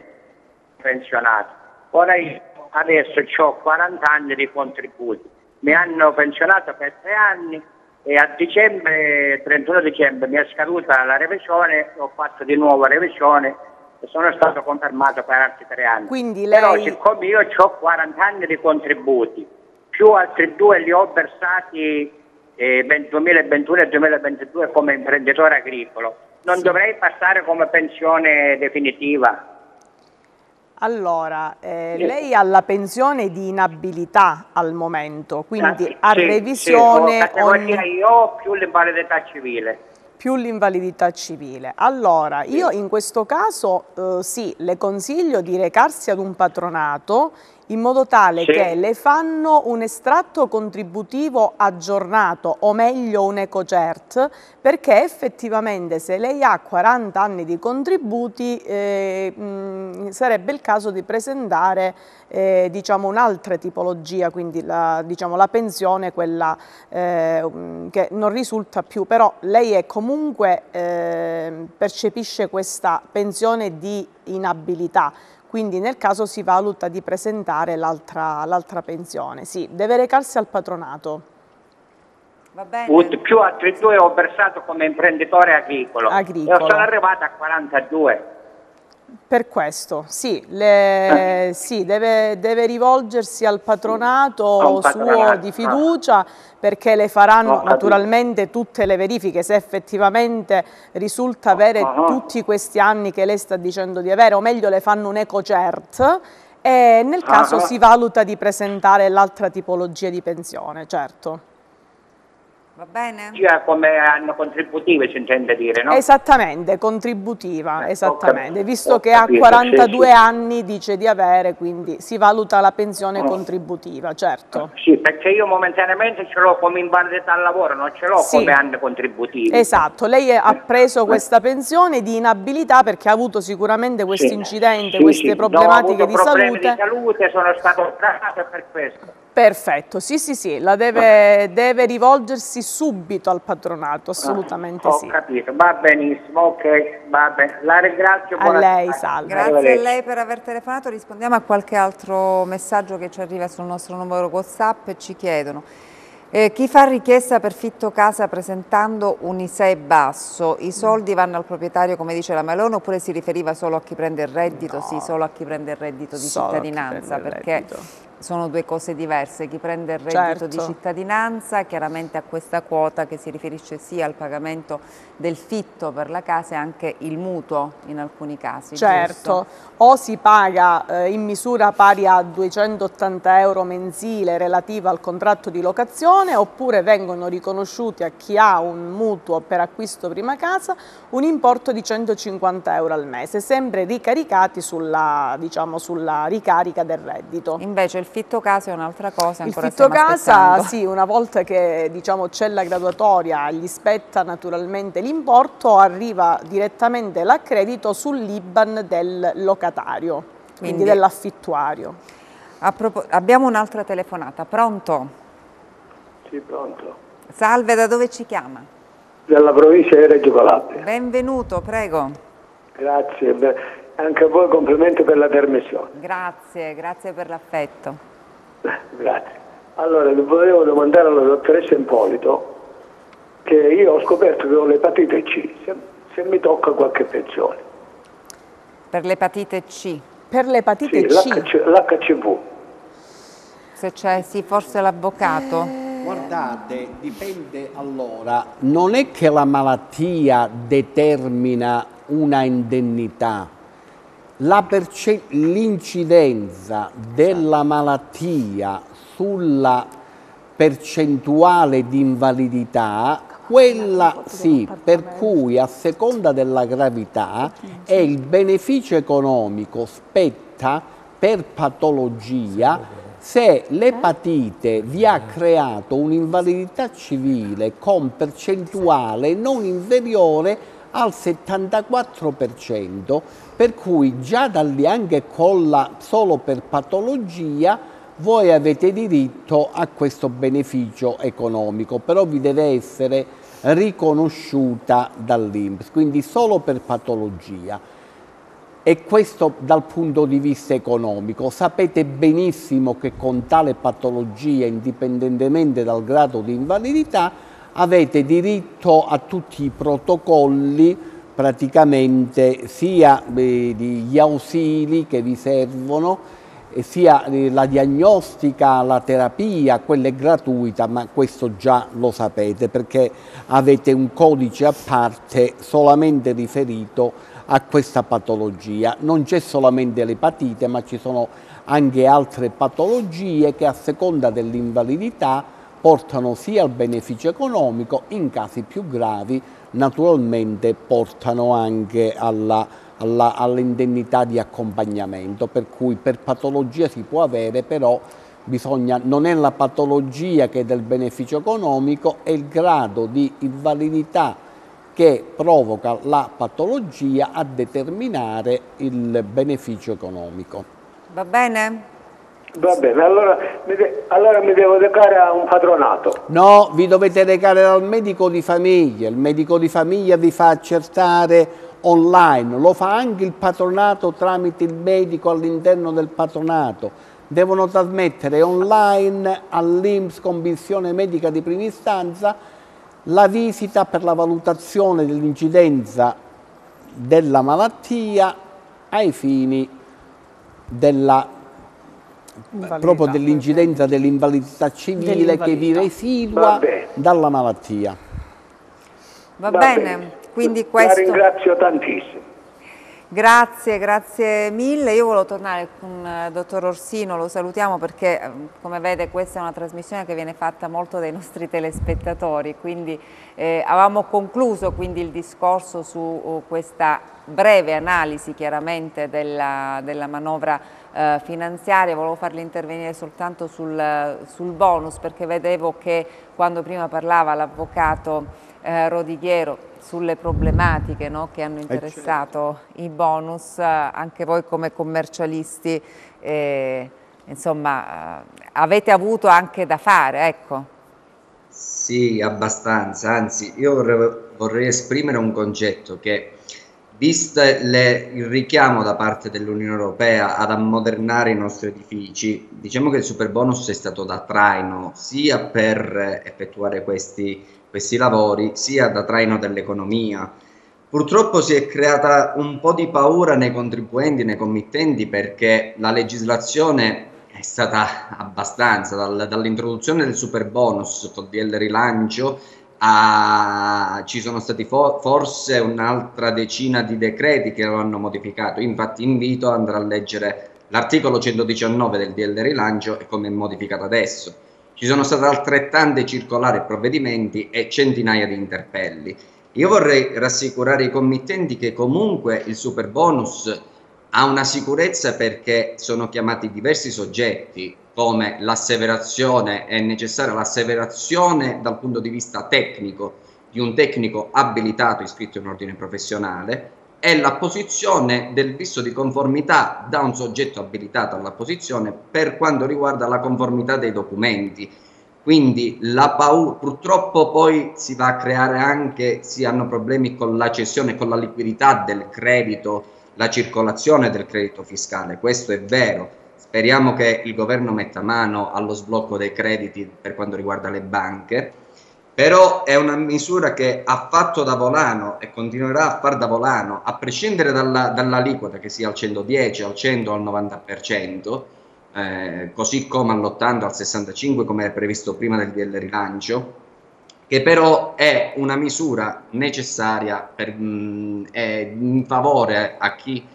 pensionato. Ora io adesso ho 40 anni di contributi. Mi hanno pensionato per tre anni e a dicembre, 31 dicembre mi è scaduta la revisione, ho fatto di nuovo revisione e sono stato confermato per altri tre anni. Quindi lei... Però siccome io ho 40 anni di contributi, più altri due li ho versati eh, 2021 e 2022 come imprenditore agricolo, non sì. dovrei passare come pensione definitiva? Allora, eh, sì. lei ha la pensione di inabilità al momento, quindi ah, a sì, revisione... Sì, ogni... io più l'invalidità civile più l'invalidità civile. Allora, io in questo caso eh, sì, le consiglio di recarsi ad un patronato in modo tale sì. che le fanno un estratto contributivo aggiornato o meglio un EcoCert perché effettivamente se lei ha 40 anni di contributi eh, mh, sarebbe il caso di presentare eh, diciamo un'altra tipologia, quindi la, diciamo, la pensione, quella eh, che non risulta più, però lei è comunque eh, percepisce questa pensione di inabilità, quindi nel caso si valuta di presentare l'altra pensione. Sì, deve recarsi al patronato. Va bene. Più altri due ho versato come imprenditore agricolo. agricolo. E sono arrivata a 42. Per questo, sì, le, eh. sì deve, deve, rivolgersi al patronato, patronato suo di fiducia ah. perché le faranno naturalmente tutte le verifiche se effettivamente risulta avere uh -huh. tutti questi anni che lei sta dicendo di avere o meglio le fanno un EcoCert e nel caso uh -huh. si valuta di presentare l'altra tipologia di pensione, certo. Va bene? Sia come anno contributivo si intende dire, no? Esattamente, contributiva, eh, esattamente. Visto che ha 42 sì, sì. anni dice di avere, quindi si valuta la pensione oh. contributiva, certo. Sì, perché io momentaneamente ce l'ho come invalidità al lavoro, non ce l'ho sì. come anno contributivo. Esatto, lei ha preso questa pensione di inabilità perché ha avuto sicuramente questo incidente, queste problematiche di salute. di salute, sono stato operato per questo. Perfetto, sì sì sì, la deve, deve rivolgersi subito al patronato, assolutamente ah, sì. Ho capito, va benissimo, ok, va bene, la ringrazio. A lei, salve. Grazie a lei per aver telefonato, rispondiamo a qualche altro messaggio che ci arriva sul nostro numero WhatsApp e ci chiedono. Eh, chi fa richiesta per fitto casa presentando un ISEE basso, i soldi vanno al proprietario come dice la Melone oppure si riferiva solo a chi prende il reddito? No. Sì, solo a chi prende il reddito di solo cittadinanza, perché sono due cose diverse, chi prende il reddito certo. di cittadinanza chiaramente ha questa quota che si riferisce sia al pagamento del fitto per la casa e anche il mutuo in alcuni casi. Certo, giusto? o si paga eh, in misura pari a 280 euro mensile relativa al contratto di locazione oppure vengono riconosciuti a chi ha un mutuo per acquisto prima casa un importo di 150 euro al mese, sempre ricaricati sulla, diciamo, sulla ricarica del reddito. Invece il fitto casa è un'altra cosa, Il fitto casa, sì, una volta che diciamo, c'è la graduatoria, gli spetta naturalmente l'importo arriva direttamente l'accredito sull'IBAN del locatario, quindi, quindi dell'affittuario. Abbiamo un'altra telefonata, pronto? Sì, pronto. Salve, da dove ci chiama? Dalla provincia di Reggio Calabria. Benvenuto, prego. Grazie, anche a voi complimenti per la permissione. Grazie, grazie per l'affetto. Grazie. Allora, volevo domandare alla dottoressa Impolito che io ho scoperto che ho l'epatite C, se, se mi tocca qualche pensione. Per l'epatite C? Per l'epatite sì, C? L'HCV. Se c'è, sì, forse l'avvocato. Eh... Guardate, dipende allora, non è che la malattia determina una indennità, l'incidenza della malattia sulla percentuale di invalidità quella sì, per cui a seconda della gravità è il beneficio economico spetta per patologia se l'epatite vi ha creato un'invalidità civile con percentuale non inferiore al 74%, per cui già da lì anche con la, solo per patologia voi avete diritto a questo beneficio economico, però vi deve essere riconosciuta dall'INPS, quindi solo per patologia. E questo dal punto di vista economico. Sapete benissimo che con tale patologia, indipendentemente dal grado di invalidità, avete diritto a tutti i protocolli praticamente sia eh, gli ausili che vi servono sia la diagnostica, la terapia, quella è gratuita, ma questo già lo sapete perché avete un codice a parte solamente riferito a questa patologia. Non c'è solamente l'epatite, ma ci sono anche altre patologie che a seconda dell'invalidità portano sia al beneficio economico, in casi più gravi naturalmente portano anche all'indennità di accompagnamento, per cui per patologia si può avere, però bisogna, non è la patologia che è del beneficio economico, è il grado di invalidità che provoca la patologia a determinare il beneficio economico. Va bene? Va bene, allora mi, allora mi devo recare a un patronato. No, vi dovete recare dal medico di famiglia, il medico di famiglia vi fa accertare online, lo fa anche il patronato tramite il medico all'interno del patronato. Devono trasmettere online all'IMS Commissione Medica di Prima Istanza la visita per la valutazione dell'incidenza della malattia ai fini della proprio dell'incidenza dell'invalidità civile che vi residua dalla malattia. Va, Va bene. bene. Quindi questo... La ringrazio tantissimo. Grazie, grazie mille. Io volevo tornare con il eh, dottor Orsino, lo salutiamo perché eh, come vede questa è una trasmissione che viene fatta molto dai nostri telespettatori, quindi eh, avevamo concluso quindi il discorso su uh, questa breve analisi chiaramente della, della manovra eh, finanziaria, volevo farli intervenire soltanto sul, sul bonus perché vedevo che quando prima parlava l'avvocato eh, Rodighiero sulle problematiche no, che hanno interessato i bonus, anche voi come commercialisti, eh, insomma, eh, avete avuto anche da fare, ecco. Sì, abbastanza, anzi io vorrei, vorrei esprimere un concetto che visto le, il richiamo da parte dell'Unione Europea ad ammodernare i nostri edifici, diciamo che il super bonus è stato da traino sia per effettuare questi questi lavori sia da traino dell'economia. Purtroppo si è creata un po' di paura nei contribuenti, nei committenti, perché la legislazione è stata abbastanza, dal, dall'introduzione del super bonus col DL rilancio a, ci sono stati for, forse un'altra decina di decreti che lo hanno modificato, infatti invito ad andare a leggere l'articolo 119 del DL rilancio e come è modificato adesso. Ci sono state altrettante circolari e provvedimenti e centinaia di interpelli. Io vorrei rassicurare i committenti che comunque il super bonus ha una sicurezza perché sono chiamati diversi soggetti come l'asseverazione, è necessaria l'asseverazione dal punto di vista tecnico di un tecnico abilitato iscritto in ordine professionale e la posizione del visto di conformità da un soggetto abilitato alla posizione per quanto riguarda la conformità dei documenti. Quindi la paura, purtroppo poi si va a creare anche, si hanno problemi con la cessione, con la liquidità del credito, la circolazione del credito fiscale, questo è vero. Speriamo che il governo metta mano allo sblocco dei crediti per quanto riguarda le banche però è una misura che ha fatto da volano e continuerà a far da volano, a prescindere dalla, dall'aliquota che sia al 110, al 100 al 90%, eh, così come all'80 al 65 come è previsto prima del DL rilancio, che però è una misura necessaria per, mh, in favore a chi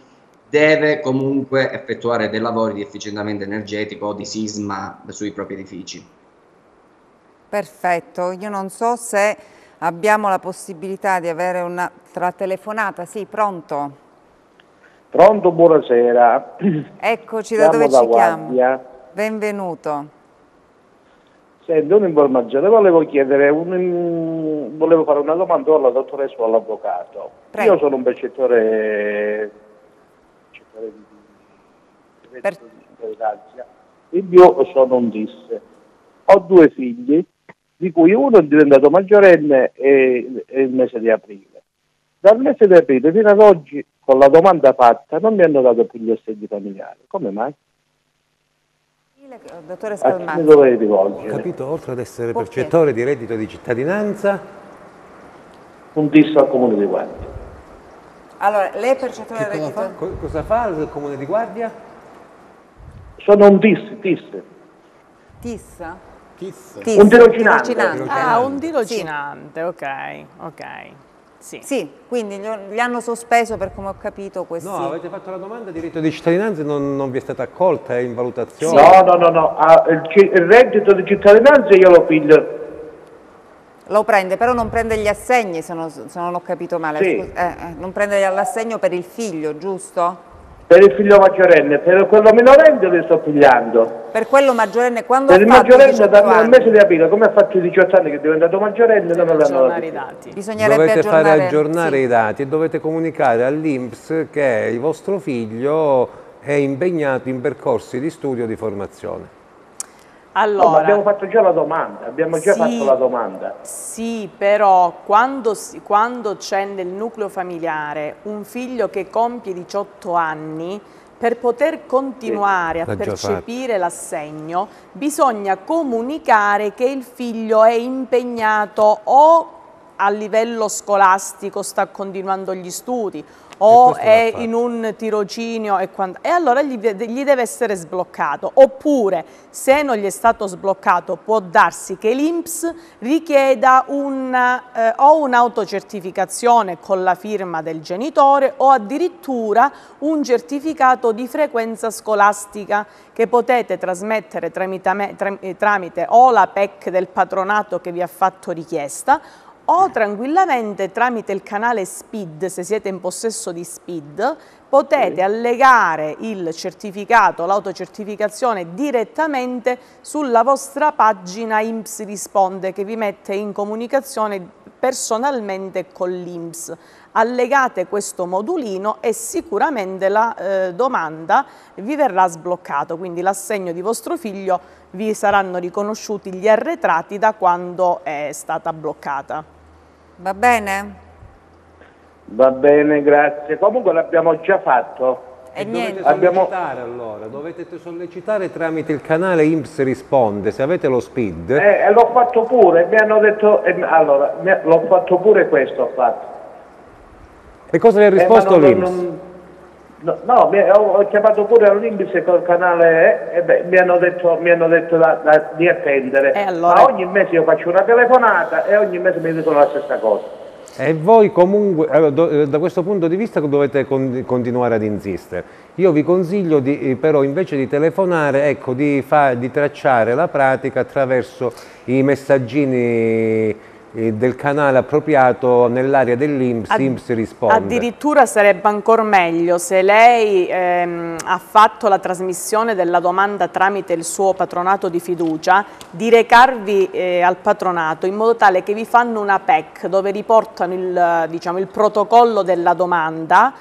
deve comunque effettuare dei lavori di efficientamento energetico o di sisma sui propri edifici. Perfetto, io non so se abbiamo la possibilità di avere un'altra telefonata. Sì, pronto? Pronto, buonasera. Eccoci, da dove da ci chiami? Benvenuto. Senti, un'informazione, volevo chiedere, un, volevo fare una domanda alla dottoressa o all'avvocato. Io sono un percettore, percettore di, di, per... di il mio sono un DIS. Ho due figli, di cui uno è diventato maggiorenne il mese di aprile. Dal mese di aprile fino ad oggi, con la domanda fatta, non mi hanno dato più gli assegni familiari. Come mai? Dottore Scalmazzi. dovrei rivolgere? Ho capito, oltre ad essere percettore di reddito di cittadinanza... Un disso al comune di Guardia. Allora, lei è percettore di reddito... Fa? Cosa fa il comune di Guardia? Sono un TIS, TIS. TIS? Kiss. Un tirocinante. tirocinante. Ah, un tirocinante, sì. ok, ok. Sì. sì. quindi gli hanno sospeso per come ho capito questi... No, avete fatto la domanda di diritto di cittadinanza e non, non, vi è stata accolta, è in valutazione? No, no, no, no. Ah, il, reddito di cittadinanza io lo piglio. Lo prende, però non prende gli assegni se non, se non ho capito male. Sì. Eh, eh, non prende l'assegno per il figlio, giusto? Per il figlio maggiorenne, per quello minorenne li sto pigliando. Per quello maggiorenne quando Per il maggiorenne dal mese di aprile, come ha fatto i 18 anni che è diventato maggiorenne, non l'hanno dato. i dati. Bisognerebbe dovete aggiornare, fare aggiornare sì. i dati e dovete comunicare all'Inps che il vostro figlio è impegnato in percorsi di studio e di formazione. Allora, no, abbiamo fatto già la domanda, abbiamo già sì, fatto la domanda. Sì, però quando, quando c'è nel nucleo familiare un figlio che compie 18 anni, per poter continuare sì, a percepire l'assegno bisogna comunicare che il figlio è impegnato o a livello scolastico sta continuando gli studi o è in un tirocinio e, e allora gli, gli, deve essere sbloccato. Oppure se non gli è stato sbloccato può darsi che l'Inps richieda un, eh, o un'autocertificazione con la firma del genitore o addirittura un certificato di frequenza scolastica che potete trasmettere tramite, tramite o la PEC del patronato che vi ha fatto richiesta o tranquillamente tramite il canale SPID, se siete in possesso di SPID, potete allegare il certificato, l'autocertificazione direttamente sulla vostra pagina IMSS Risponde che vi mette in comunicazione personalmente con l'IMSS. Allegate questo modulino e sicuramente la eh, domanda vi verrà sbloccato, quindi l'assegno di vostro figlio vi saranno riconosciuti gli arretrati da quando è stata bloccata. Va bene? Va bene, grazie. Comunque l'abbiamo già fatto. E, e dovete sollecitare allora, dovete sollecitare tramite il canale IMSS Risponde, se avete lo SPID. Eh, l'ho fatto pure, mi hanno detto, eh, allora, l'ho fatto pure questo, ho fatto. E cosa vi ha risposto eh, l'IMSS? No, no ho, ho, chiamato pure all'Indice col canale e beh, mi hanno detto, mi hanno detto da, da, di attendere. Allora... Ma ogni mese io faccio una telefonata e ogni mese mi dicono la stessa cosa. E voi comunque, eh, da questo punto di vista dovete continuare ad insistere. Io vi consiglio di, eh, però invece di telefonare, ecco, di, fa, di tracciare la pratica attraverso i messaggini del canale appropriato nell'area dell'Inps, Ad, risponde. Addirittura sarebbe ancora meglio se lei ehm, ha fatto la trasmissione della domanda tramite il suo patronato di fiducia, di recarvi eh, al patronato in modo tale che vi fanno una PEC dove riportano il, diciamo, il protocollo della domanda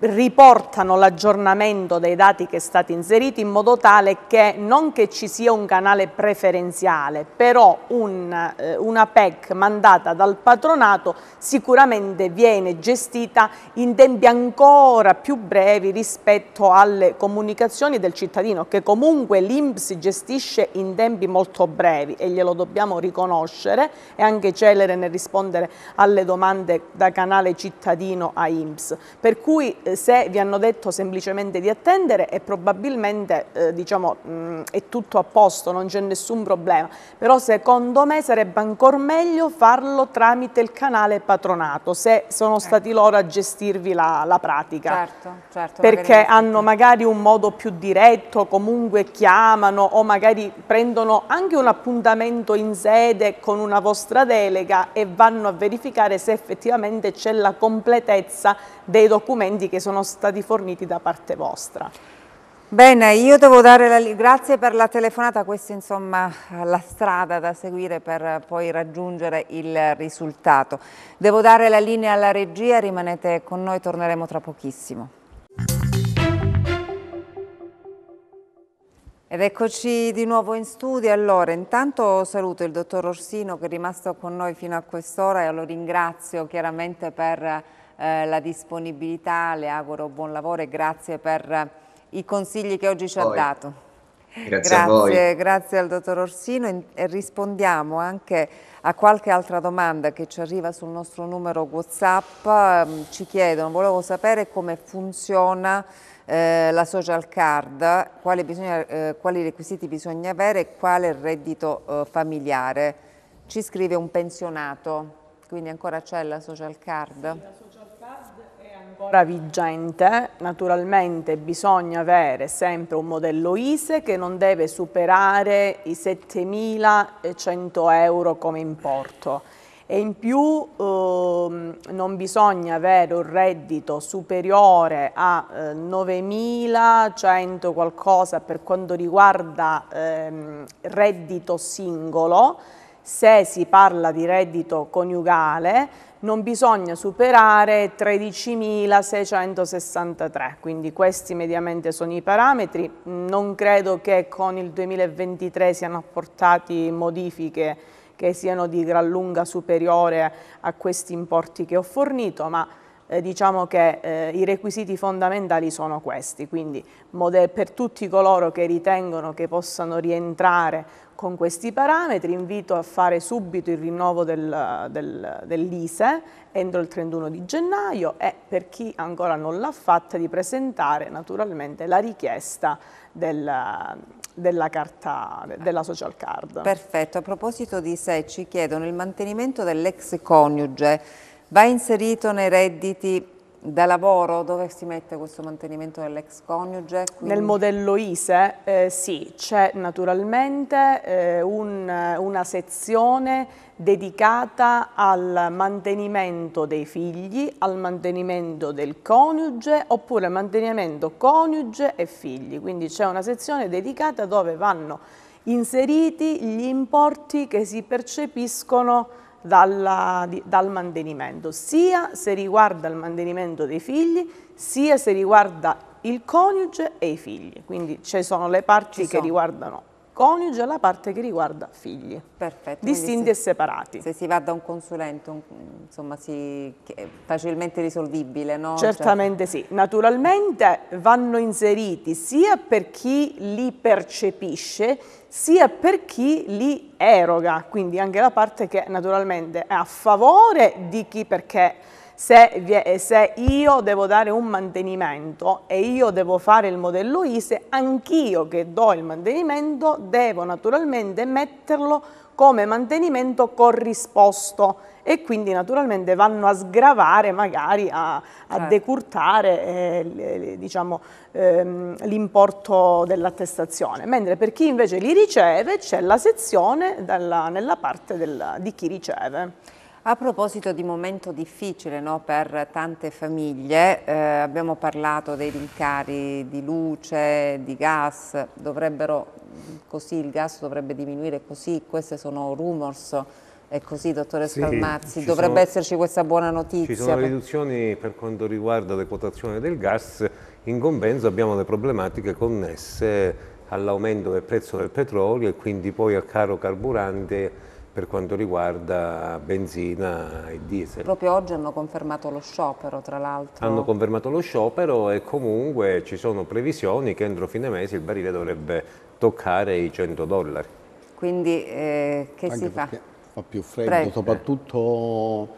riportano l'aggiornamento dei dati che è stato inserito in modo tale che non che ci sia un canale preferenziale, però un, eh, una PEC mandata dal patronato sicuramente viene gestita in tempi ancora più brevi rispetto alle comunicazioni del cittadino che comunque l'Inps gestisce in tempi molto brevi e glielo dobbiamo riconoscere e anche celere nel rispondere alle domande da canale cittadino a Inps. Per cui eh, se vi hanno detto semplicemente di attendere e probabilmente eh, diciamo, mh, è tutto a posto, non c'è nessun problema, però secondo me sarebbe ancora meglio farlo tramite il canale patronato, se sono stati eh. loro a gestirvi la, la pratica. Certo, certo, perché magari hanno magari un modo più diretto, comunque chiamano o magari prendono anche un appuntamento in sede con una vostra delega e vanno a verificare se effettivamente c'è la completezza dei documenti che sono stati forniti da parte vostra. Bene, io devo dare la grazie per la telefonata, questa insomma la strada da seguire per poi raggiungere il risultato. Devo dare la linea alla regia, rimanete con noi, torneremo tra pochissimo. Ed eccoci di nuovo in studio. Allora, intanto saluto il dottor Orsino che è rimasto con noi fino a quest'ora e lo ringrazio chiaramente per eh, la disponibilità, le auguro buon lavoro e grazie per eh, i consigli che oggi ci ha dato. Grazie, grazie, grazie, al dottor Orsino e rispondiamo anche a qualche altra domanda che ci arriva sul nostro numero Whatsapp. Ehm, ci chiedono, volevo sapere come funziona eh, la social card, quali, bisogna, eh, quali, requisiti bisogna avere e quale reddito eh, familiare. Ci scrive un pensionato, quindi ancora c'è la social card? Ancora vigente, naturalmente bisogna avere sempre un modello ISE che non deve superare i 7.100 euro come importo. E in più ehm, non bisogna avere un reddito superiore a eh, 9.100 qualcosa per quanto riguarda ehm, reddito singolo, se si parla di reddito coniugale non bisogna superare 13.663, quindi questi mediamente sono i parametri. Non credo che con il 2023 siano apportati modifiche che siano di gran lunga superiore a questi importi che ho fornito, ma eh, diciamo che eh, i requisiti fondamentali sono questi, quindi per tutti coloro che ritengono che possano rientrare con questi parametri invito a fare subito il rinnovo del, del, dell'ISE entro il 31 di gennaio e per chi ancora non l'ha fatta di presentare naturalmente la richiesta del, della carta della social card. Perfetto, a proposito di se ci chiedono il mantenimento dell'ex coniuge va inserito nei redditi da lavoro dove si mette questo mantenimento dell'ex coniuge? Quindi... Nel modello ISE eh, sì, c'è naturalmente eh, un, una sezione dedicata al mantenimento dei figli, al mantenimento del coniuge oppure mantenimento coniuge e figli, quindi c'è una sezione dedicata dove vanno inseriti gli importi che si percepiscono dalla, di, dal mantenimento, sia se riguarda il mantenimento dei figli, sia se riguarda il coniuge e i figli. Quindi ci sono le parti che riguardano coniuge e la parte che riguarda figli. Perfetto. Distinti se, e separati. Se si va da un consulente, un, insomma, si, è facilmente risolvibile, no? Certamente cioè... sì. Naturalmente vanno inseriti sia per chi li percepisce, sia per chi li eroga, quindi anche la parte che naturalmente è a favore di chi perché se, se, io devo dare un mantenimento e io devo fare il modello ISE, anch'io che do il mantenimento devo naturalmente metterlo come mantenimento corrisposto e quindi naturalmente vanno a sgravare, magari a, a certo. decurtare eh, diciamo, ehm, l'importo dell'attestazione, mentre per chi invece li riceve c'è la sezione dalla, nella parte del, di chi riceve. A proposito di momento difficile no, per tante famiglie, eh, abbiamo parlato dei rincari di luce, di gas, dovrebbero così il gas dovrebbe diminuire così, queste sono rumors, è così dottore sì, dovrebbe sono, esserci questa buona notizia. Ci sono riduzioni per quanto riguarda le quotazioni del gas, in compenso abbiamo le problematiche connesse all'aumento del prezzo del petrolio e quindi poi al caro carburante per quanto riguarda benzina e diesel. Proprio oggi hanno confermato lo sciopero, tra l'altro. Hanno confermato lo sciopero e comunque ci sono previsioni che entro fine mese il barile dovrebbe toccare i 100 dollari. Quindi eh, che Anche si fa? Fa più freddo, freddo, soprattutto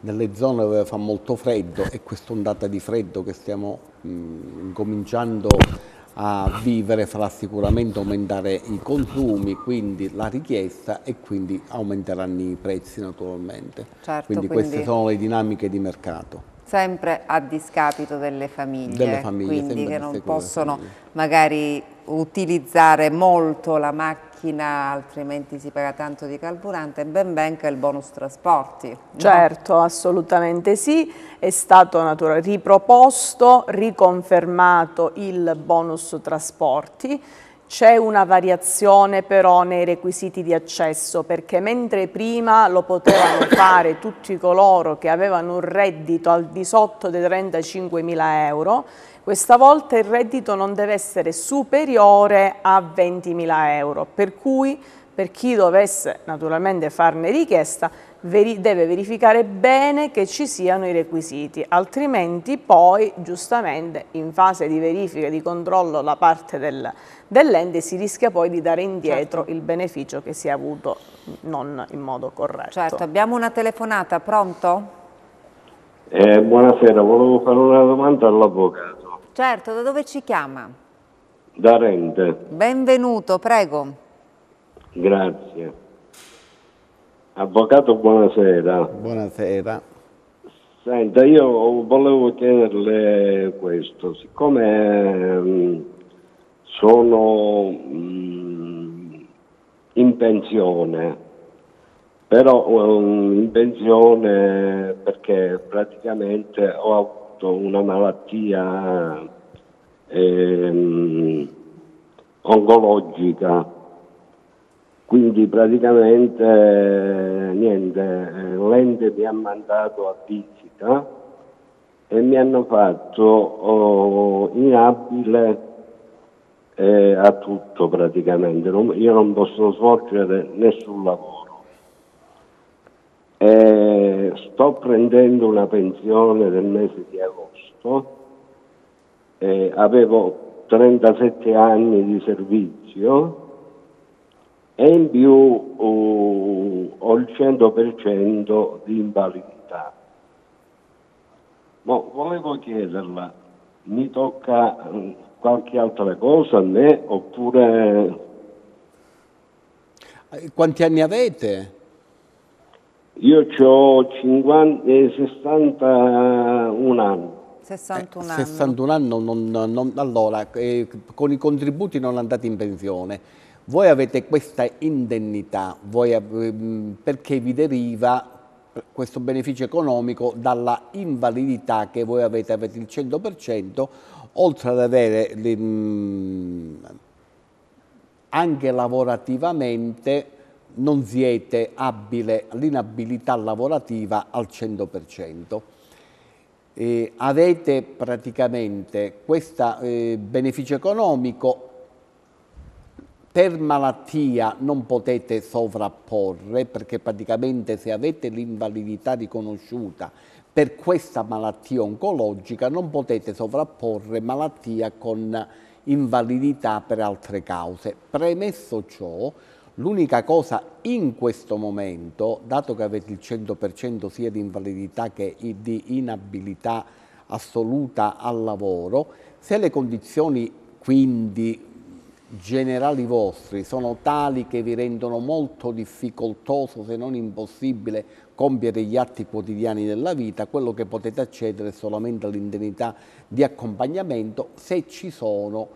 nelle zone dove fa molto freddo e questa ondata di freddo che stiamo mh, cominciando a vivere farà sicuramente aumentare i consumi, quindi la richiesta e quindi aumenteranno i prezzi naturalmente. Certo, quindi, quindi queste sono le dinamiche di mercato. Sempre a discapito delle famiglie, delle famiglie quindi che non possono magari utilizzare molto la macchina altrimenti si paga tanto di carburante, ben ben che il bonus trasporti. No? Certo, assolutamente sì, è stato riproposto, riconfermato il bonus trasporti, c'è una variazione però nei requisiti di accesso perché mentre prima lo potevano fare tutti coloro che avevano un reddito al di sotto dei 35 mila euro, questa volta il reddito non deve essere superiore a 20.000 euro, per cui per chi dovesse naturalmente farne richiesta veri deve verificare bene che ci siano i requisiti, altrimenti poi giustamente in fase di verifica e di controllo da parte del, dell'ente si rischia poi di dare indietro certo. il beneficio che si è avuto non in modo corretto. Certo, abbiamo una telefonata, pronto? Eh, buonasera, volevo fare una domanda all'avvocato. Certo, da dove ci chiama? Da Rente. Benvenuto, prego. Grazie. Avvocato, buonasera. Buonasera. Senta, io volevo chiederle questo, siccome mm, sono mm, in pensione, però um, in pensione perché praticamente ho avuto una malattia ehm, oncologica, quindi praticamente niente, l'ente mi ha mandato a visita e mi hanno fatto oh, inabile eh, a tutto praticamente, non, io non posso svolgere nessun lavoro. Eh, sto prendendo una pensione del mese di agosto, eh, avevo 37 anni di servizio e in più uh, ho il 100% di invalidità. Ma volevo chiederla, mi tocca uh, qualche altra cosa a me oppure... Quanti anni avete? Io ho 50, eh, 61 anni. 61 anni. 61 anni, non, non, allora, eh, con i contributi non andate in pensione. Voi avete questa indennità voi, eh, perché vi deriva questo beneficio economico dalla invalidità che voi avete, avete il 100%, oltre ad avere mh, anche lavorativamente non siete abile all'inabilità lavorativa al 100%. Eh, avete praticamente questo eh, beneficio economico per malattia non potete sovrapporre perché praticamente se avete l'invalidità riconosciuta per questa malattia oncologica non potete sovrapporre malattia con invalidità per altre cause. Premesso ciò, L'unica cosa in questo momento, dato che avete il 100% sia di invalidità che di inabilità assoluta al lavoro, se le condizioni quindi generali vostri sono tali che vi rendono molto difficoltoso, se non impossibile, compiere gli atti quotidiani della vita, quello che potete accedere è solamente all'indennità di accompagnamento se ci sono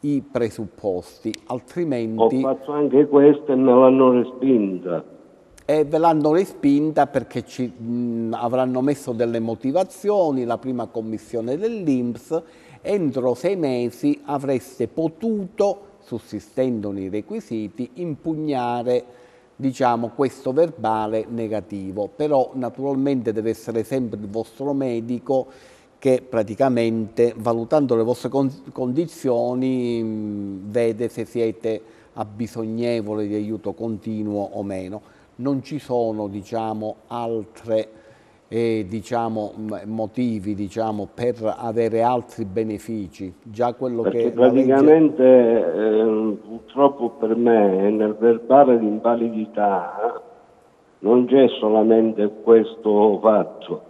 i presupposti, altrimenti... Ho fatto anche questo e me l'hanno respinta. E ve l'hanno respinta perché ci, mh, avranno messo delle motivazioni, la prima commissione dell'Inps, entro sei mesi avreste potuto sussistendo nei requisiti, impugnare diciamo, questo verbale negativo, però naturalmente deve essere sempre il vostro medico che praticamente valutando le vostre condizioni mh, vede se siete abbisognevoli di aiuto continuo o meno. Non ci sono diciamo, altre e, diciamo, motivi diciamo, per avere altri benefici. Già quello Perché che praticamente legge... eh, purtroppo per me nel verbale di invalidità non c'è solamente questo fatto.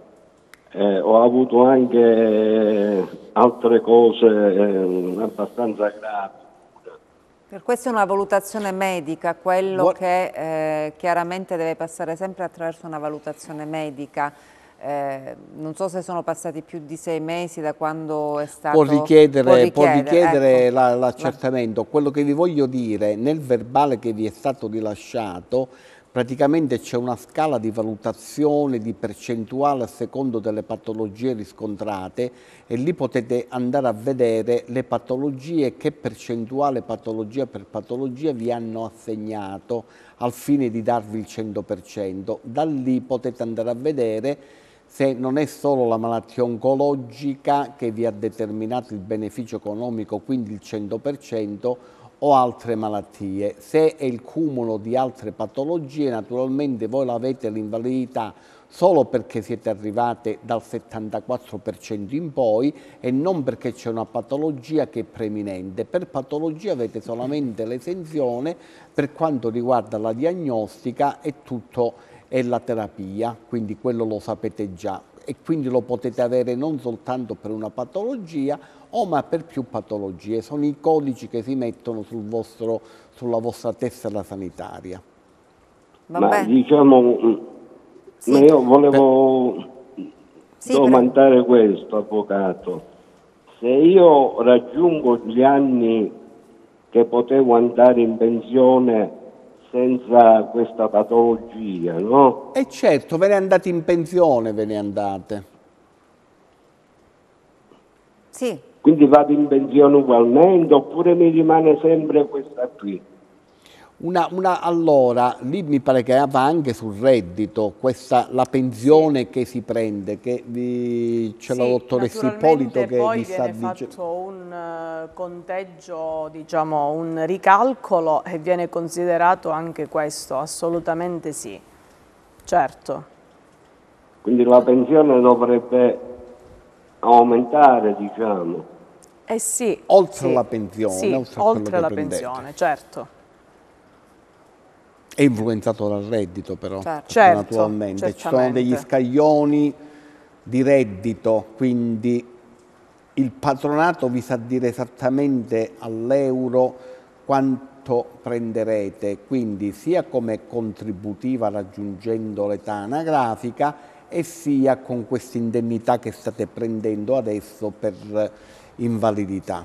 Eh, ho avuto anche altre cose eh, abbastanza gravi. Per questo è una valutazione medica, quello Buon... che eh, chiaramente deve passare sempre attraverso una valutazione medica. Eh, non so se sono passati più di sei mesi da quando è stato... Può richiedere, può richiedere ecco. l'accertamento. Quello che vi voglio dire, nel verbale che vi è stato rilasciato, praticamente c'è una scala di valutazione di percentuale a secondo delle patologie riscontrate e lì potete andare a vedere le patologie che percentuale patologia per patologia vi hanno assegnato al fine di darvi il 100%. Da lì potete andare a vedere se non è solo la malattia oncologica che vi ha determinato il beneficio economico, quindi il 100%, o altre malattie. Se è il cumulo di altre patologie, naturalmente voi l'avete l'invalidità solo perché siete arrivate dal 74% in poi e non perché c'è una patologia che è preminente. Per patologia avete solamente l'esenzione per quanto riguarda la diagnostica e tutto è la terapia, quindi quello lo sapete già e quindi lo potete avere non soltanto per una patologia o ma per più patologie. Sono i codici che si mettono sul vostro, sulla vostra tessera sanitaria. Vabbè. Ma diciamo, sì. ma io volevo sì, domandare però... questo, avvocato. Se io raggiungo gli anni che potevo andare in pensione senza questa patologia, no? E certo, ve ne andate in pensione, ve ne andate. Sì. Quindi vado in pensione ugualmente oppure mi rimane sempre questa qui? Una, una, allora, lì mi pare che va anche sul reddito, questa, la pensione sì. che si prende, che vi, c'è sì, la dottoressa Ippolito che vi sta dicendo. Poi viene fatto un uh, conteggio, diciamo, un ricalcolo e viene considerato anche questo, assolutamente sì, certo. Quindi la pensione dovrebbe aumentare, diciamo. Eh sì. Oltre sì, la pensione. Sì, oltre, oltre la pensione, certo è influenzato dal reddito però, certo, certo naturalmente. Certamente. Ci sono degli scaglioni di reddito, quindi il patronato vi sa dire esattamente all'euro quanto prenderete, quindi sia come contributiva raggiungendo l'età anagrafica e sia con questa indennità che state prendendo adesso per invalidità.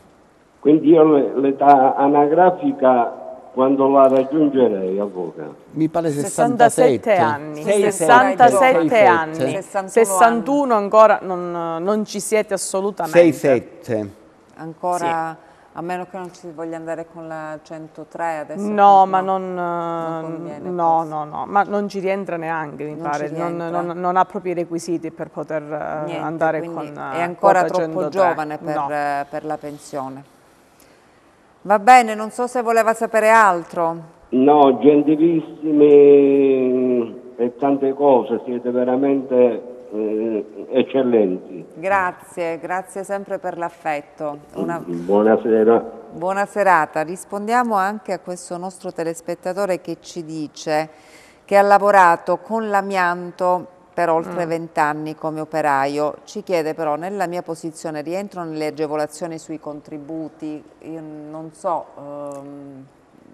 Quindi io l'età anagrafica quando la raggiungerei, avvocato? Mi pare 67, 67 anni. 6, 67 6, anni. 61, 61 ancora non, non, ci siete assolutamente. 6-7. Ancora, sì. a meno che non ci voglia andare con la 103 adesso. No, ma non, non no, no, no, ma non ci rientra neanche, mi non pare. Non, non, ha proprio i requisiti per poter eh, Niente, andare con È ancora troppo 103. giovane per, no. per la pensione. Va bene, non so se voleva sapere altro. No, gentilissimi e tante cose, siete veramente eh, eccellenti. Grazie, grazie sempre per l'affetto. Una... Buonasera. Buona serata. Rispondiamo anche a questo nostro telespettatore che ci dice che ha lavorato con l'amianto per oltre mm. vent'anni come operaio. Ci chiede però, nella mia posizione rientrano le agevolazioni sui contributi? Io non so... Um,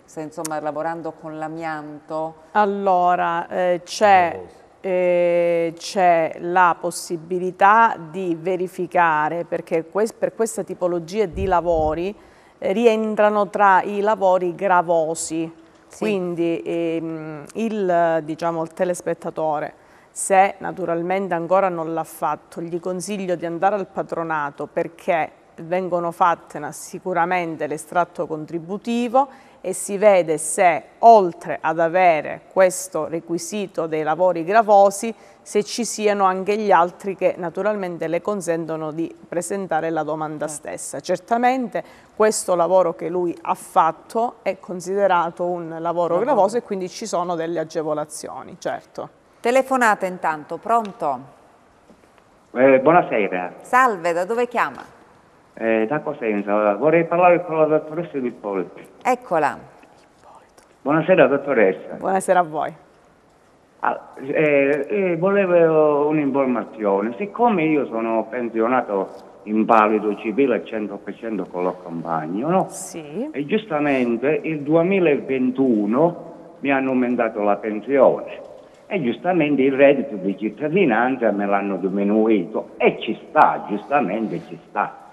se insomma lavorando con l'amianto? Allora, eh, c'è eh, c'è la possibilità di verificare, perché quest per questa tipologia di lavori eh, rientrano tra i lavori gravosi, sì. quindi ehm, il, diciamo, il telespettatore se naturalmente ancora non l'ha fatto, gli consiglio di andare al patronato perché vengono fatte sicuramente l'estratto contributivo e si vede se oltre ad avere questo requisito dei lavori gravosi se ci siano anche gli altri che naturalmente le consentono di presentare la domanda certo. stessa. Certamente questo lavoro che lui ha fatto è considerato un lavoro gravoso e quindi ci sono delle agevolazioni, certo. Telefonate intanto, pronto? Eh, buonasera. Salve, da dove chiama? Eh, da Cosenza, vorrei parlare con la dottoressa Di Ippolito. Eccola. Buonasera dottoressa. Buonasera a voi. Ah, eh, eh, volevo un'informazione, siccome io sono pensionato invalido civile al 100% con lo compagno, no? Sì. E giustamente il 2021 mi hanno aumentato la pensione e giustamente il reddito di cittadinanza me l'hanno diminuito e ci sta, giustamente ci sta.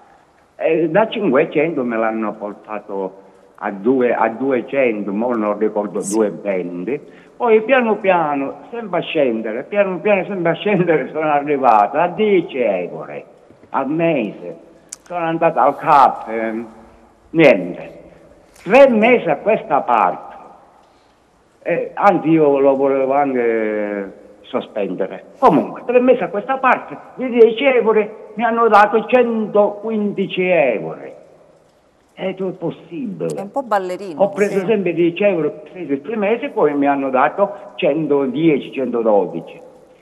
Eh, da 500 me l'hanno portato a, due, a 200, ora non ricordo, sì. 220. Poi piano piano, sempre a scendere, piano piano, sempre a scendere, sono arrivato a 10 euro al mese. Sono andato al CAP, eh, niente. Tre mesi a questa parte. Eh, anzi, io lo volevo anche sospendere. Comunque, tre mesi a questa parte, di 10 euro mi hanno dato 115 euro. È possibile. È un po' ballerino. Ho preso sì. sempre 10 euro il primo mese, poi mi hanno dato 110, 112.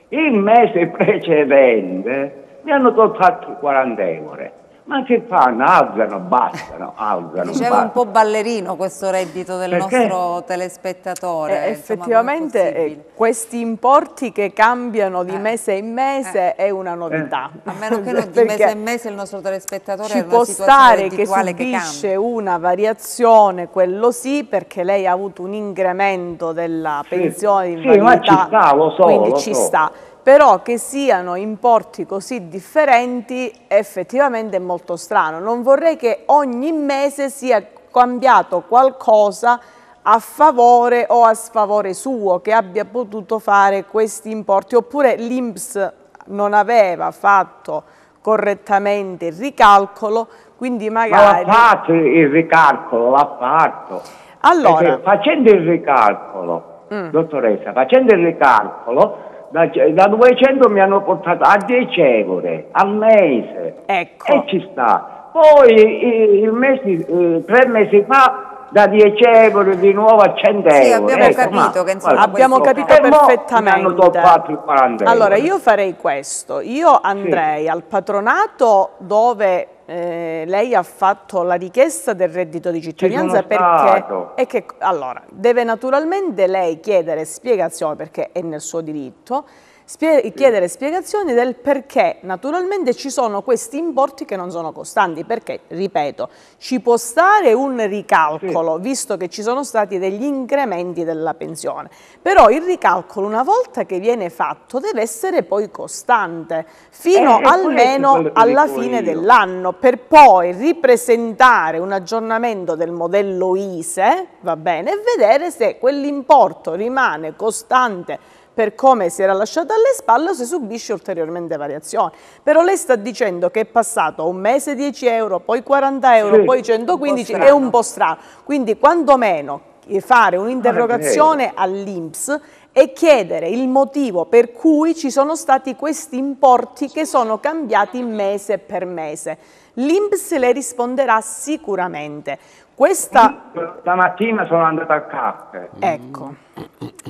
Il mese precedente mi hanno tolto altri 40 euro. Ma che fanno? Alzano, bastano, alzano. Diceva un po' ballerino questo reddito del Perché? nostro telespettatore. Eh, effettivamente eh, questi importi che cambiano di eh. mese in mese eh. è una novità. A meno che non di mese in mese il nostro telespettatore ci può stare che subisce che una variazione, quello sì, perché lei ha avuto un incremento della sì. pensione di invalidità. Sì, ma ci sta, lo so, quindi lo ci so. sta però che siano importi così differenti effettivamente è molto strano. Non vorrei che ogni mese sia cambiato qualcosa a favore o a sfavore suo, che abbia potuto fare questi importi, oppure l'Inps non aveva fatto correttamente il ricalcolo, quindi magari... Ma l'ha fatto il ricalcolo, l'ha fatto. Allora... Perché facendo il ricalcolo, mm. dottoressa, facendo il ricalcolo da, da 200 mi hanno portato a 10 euro al mese ecco. e ci sta. Poi il mese, eh, tre mesi fa da 10 euro di nuovo a 100 sì, euro. abbiamo ecco, capito che insomma, abbiamo capito perfettamente. Allora io farei questo, io andrei sì. al patronato dove eh, lei ha fatto la richiesta del reddito di cittadinanza perché che, allora, deve naturalmente lei chiedere spiegazione perché è nel suo diritto spie chiedere spiegazioni del perché. Naturalmente ci sono questi importi che non sono costanti, perché, ripeto, ci può stare un ricalcolo, sì. visto che ci sono stati degli incrementi della pensione, però il ricalcolo una volta che viene fatto deve essere poi costante, fino eh, almeno alla fine dell'anno, per poi ripresentare un aggiornamento del modello ISE, va bene, e vedere se quell'importo rimane costante per come si era lasciato alle spalle se subisce ulteriormente variazioni. Però lei sta dicendo che è passato un mese 10 euro, poi 40 euro, sì, poi 115, un è un po' strano. Quindi quantomeno fare un'interrogazione all'Inps e chiedere il motivo per cui ci sono stati questi importi che sono cambiati mese per mese. L'Inps le risponderà sicuramente. Questa... Stamattina sono andato al caffè. Ecco.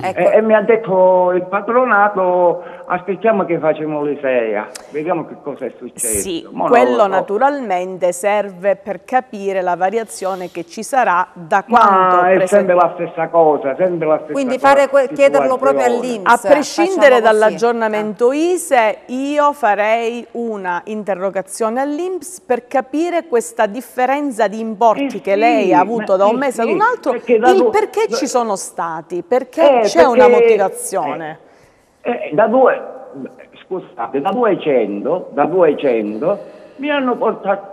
Ecco. E, e, mi ha detto il patronato aspettiamo che facciamo le sei, vediamo che cosa è successo. Sì, Mo quello so. naturalmente serve per capire la variazione che ci sarà da quanto... Ma è sempre la stessa cosa, sempre la stessa Quindi cosa, chiederlo proprio all'Inps. A prescindere dall'aggiornamento ah. ISE, io farei una interrogazione all'Inps per capire questa differenza di importi eh che lei ha avuto da un mese sì, ad un altro, perché il perché ci sono stati, perché eh, c'è una motivazione. Eh, eh, da due, scusate, da 200, da 200 mi hanno portato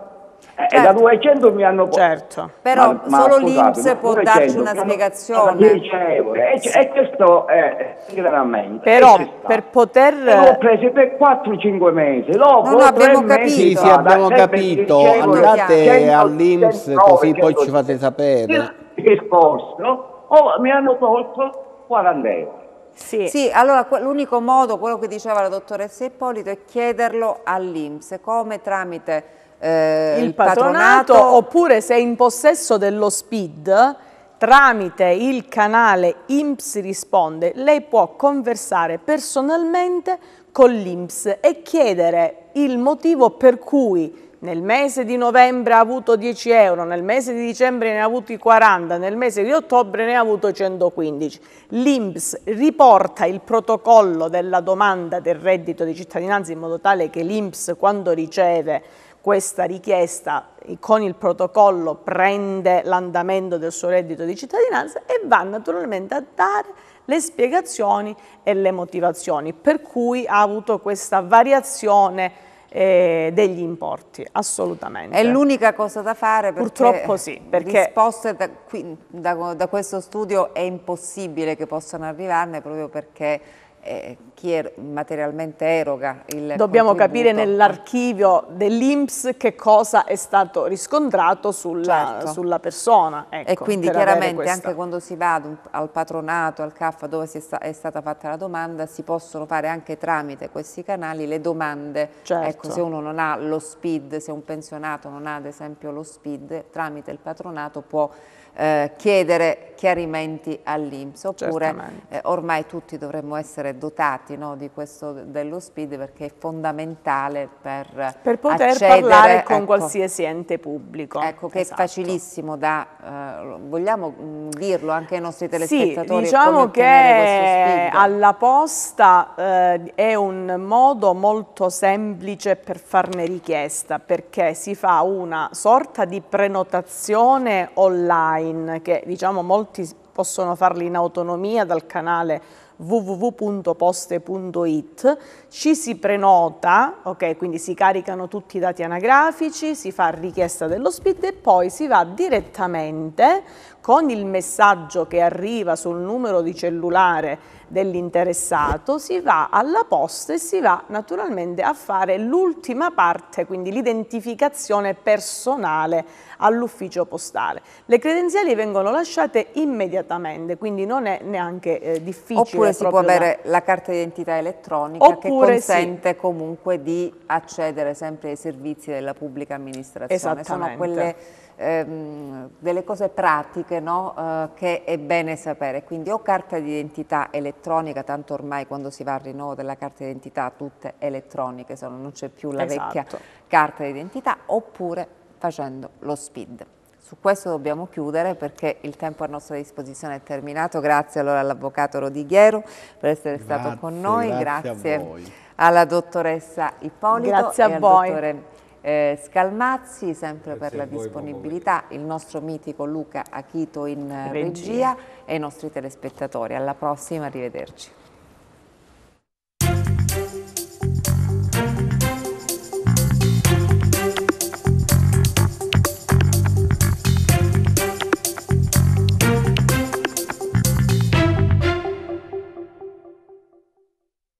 eh, certo. da 200 mi hanno certo. però ma, ma, solo l'Inps può darci una spiegazione. 10 euro. E, e questo è veramente però per poter l'ho preso per 4-5 mesi dopo non abbiamo capito. sì, sì abbiamo capito. andate all'Inps così poi ci fate sapere. Il costo oh, mi hanno tolto 40 euro sì. sì, allora l'unico modo, quello che diceva la dottoressa Ippolito, è chiederlo all'Inps, come tramite eh, il, il patronato, patronato, oppure se è in possesso dello SPID, tramite il canale INPS risponde, lei può conversare personalmente con l'INPS e chiedere il motivo per cui nel mese di novembre ha avuto 10 euro, nel mese di dicembre ne ha avuti 40, nel mese di ottobre ne ha avuto 115. L'INPS riporta il protocollo della domanda del reddito di cittadinanza in modo tale che l'INPS quando riceve questa richiesta con il protocollo prende l'andamento del suo reddito di cittadinanza e va naturalmente a dare le spiegazioni e le motivazioni per cui ha avuto questa variazione eh, degli importi, assolutamente. È l'unica cosa da fare purtroppo sì, perché risposte da, qui, da, da questo studio è impossibile che possano arrivarne proprio perché eh, chi er materialmente eroga il Dobbiamo capire nell'archivio dell'Inps che cosa è stato riscontrato sulla, certo. sulla persona. Ecco, e quindi chiaramente anche quando si va al patronato, al CAF dove sta, è stata fatta la domanda, si possono fare anche tramite questi canali le domande. Certo. Ecco, se uno non ha lo SPID, se un pensionato non ha ad esempio lo SPID, tramite il patronato può eh, chiedere chiarimenti all'Inps oppure eh, ormai tutti dovremmo essere dotati no, di questo dello SPID perché è fondamentale per, per poter accedere, parlare con ecco, qualsiasi ente pubblico. Ecco che esatto. è facilissimo da, eh, vogliamo mh, mm, dirlo anche ai nostri telespettatori? Sì, diciamo che alla posta eh, è un modo molto semplice per farne richiesta perché si fa una sorta di prenotazione online online che diciamo molti possono farli in autonomia dal canale www.poste.it, ci si prenota, ok, quindi si caricano tutti i dati anagrafici, si fa richiesta dello SPID e poi si va direttamente con il messaggio che arriva sul numero di cellulare dell'interessato, si va alla posta e si va naturalmente a fare l'ultima parte, quindi l'identificazione personale all'ufficio postale. Le credenziali vengono lasciate immediatamente, quindi non è neanche eh, difficile. Oppure si può avere la carta d'identità elettronica Oppure che consente sì. comunque di accedere sempre ai servizi della pubblica amministrazione. Esattamente. Sono quelle ehm, delle cose pratiche no? eh, che è bene sapere, quindi o carta d'identità elettronica, tanto ormai quando si va al rinnovo della carta d'identità tutte elettroniche, sono, non c'è più la esatto. vecchia carta d'identità, oppure facendo lo SPID. Su questo dobbiamo chiudere perché il tempo a nostra disposizione è terminato. Grazie allora all'Avvocato Rodighiero per essere grazie, stato con noi, grazie, grazie alla dottoressa Ippolito grazie a e voi. al dottore eh, Scalmazzi, sempre Grazie per la disponibilità, il nostro mitico Luca Achito in regia. regia e i nostri telespettatori. Alla prossima, arrivederci.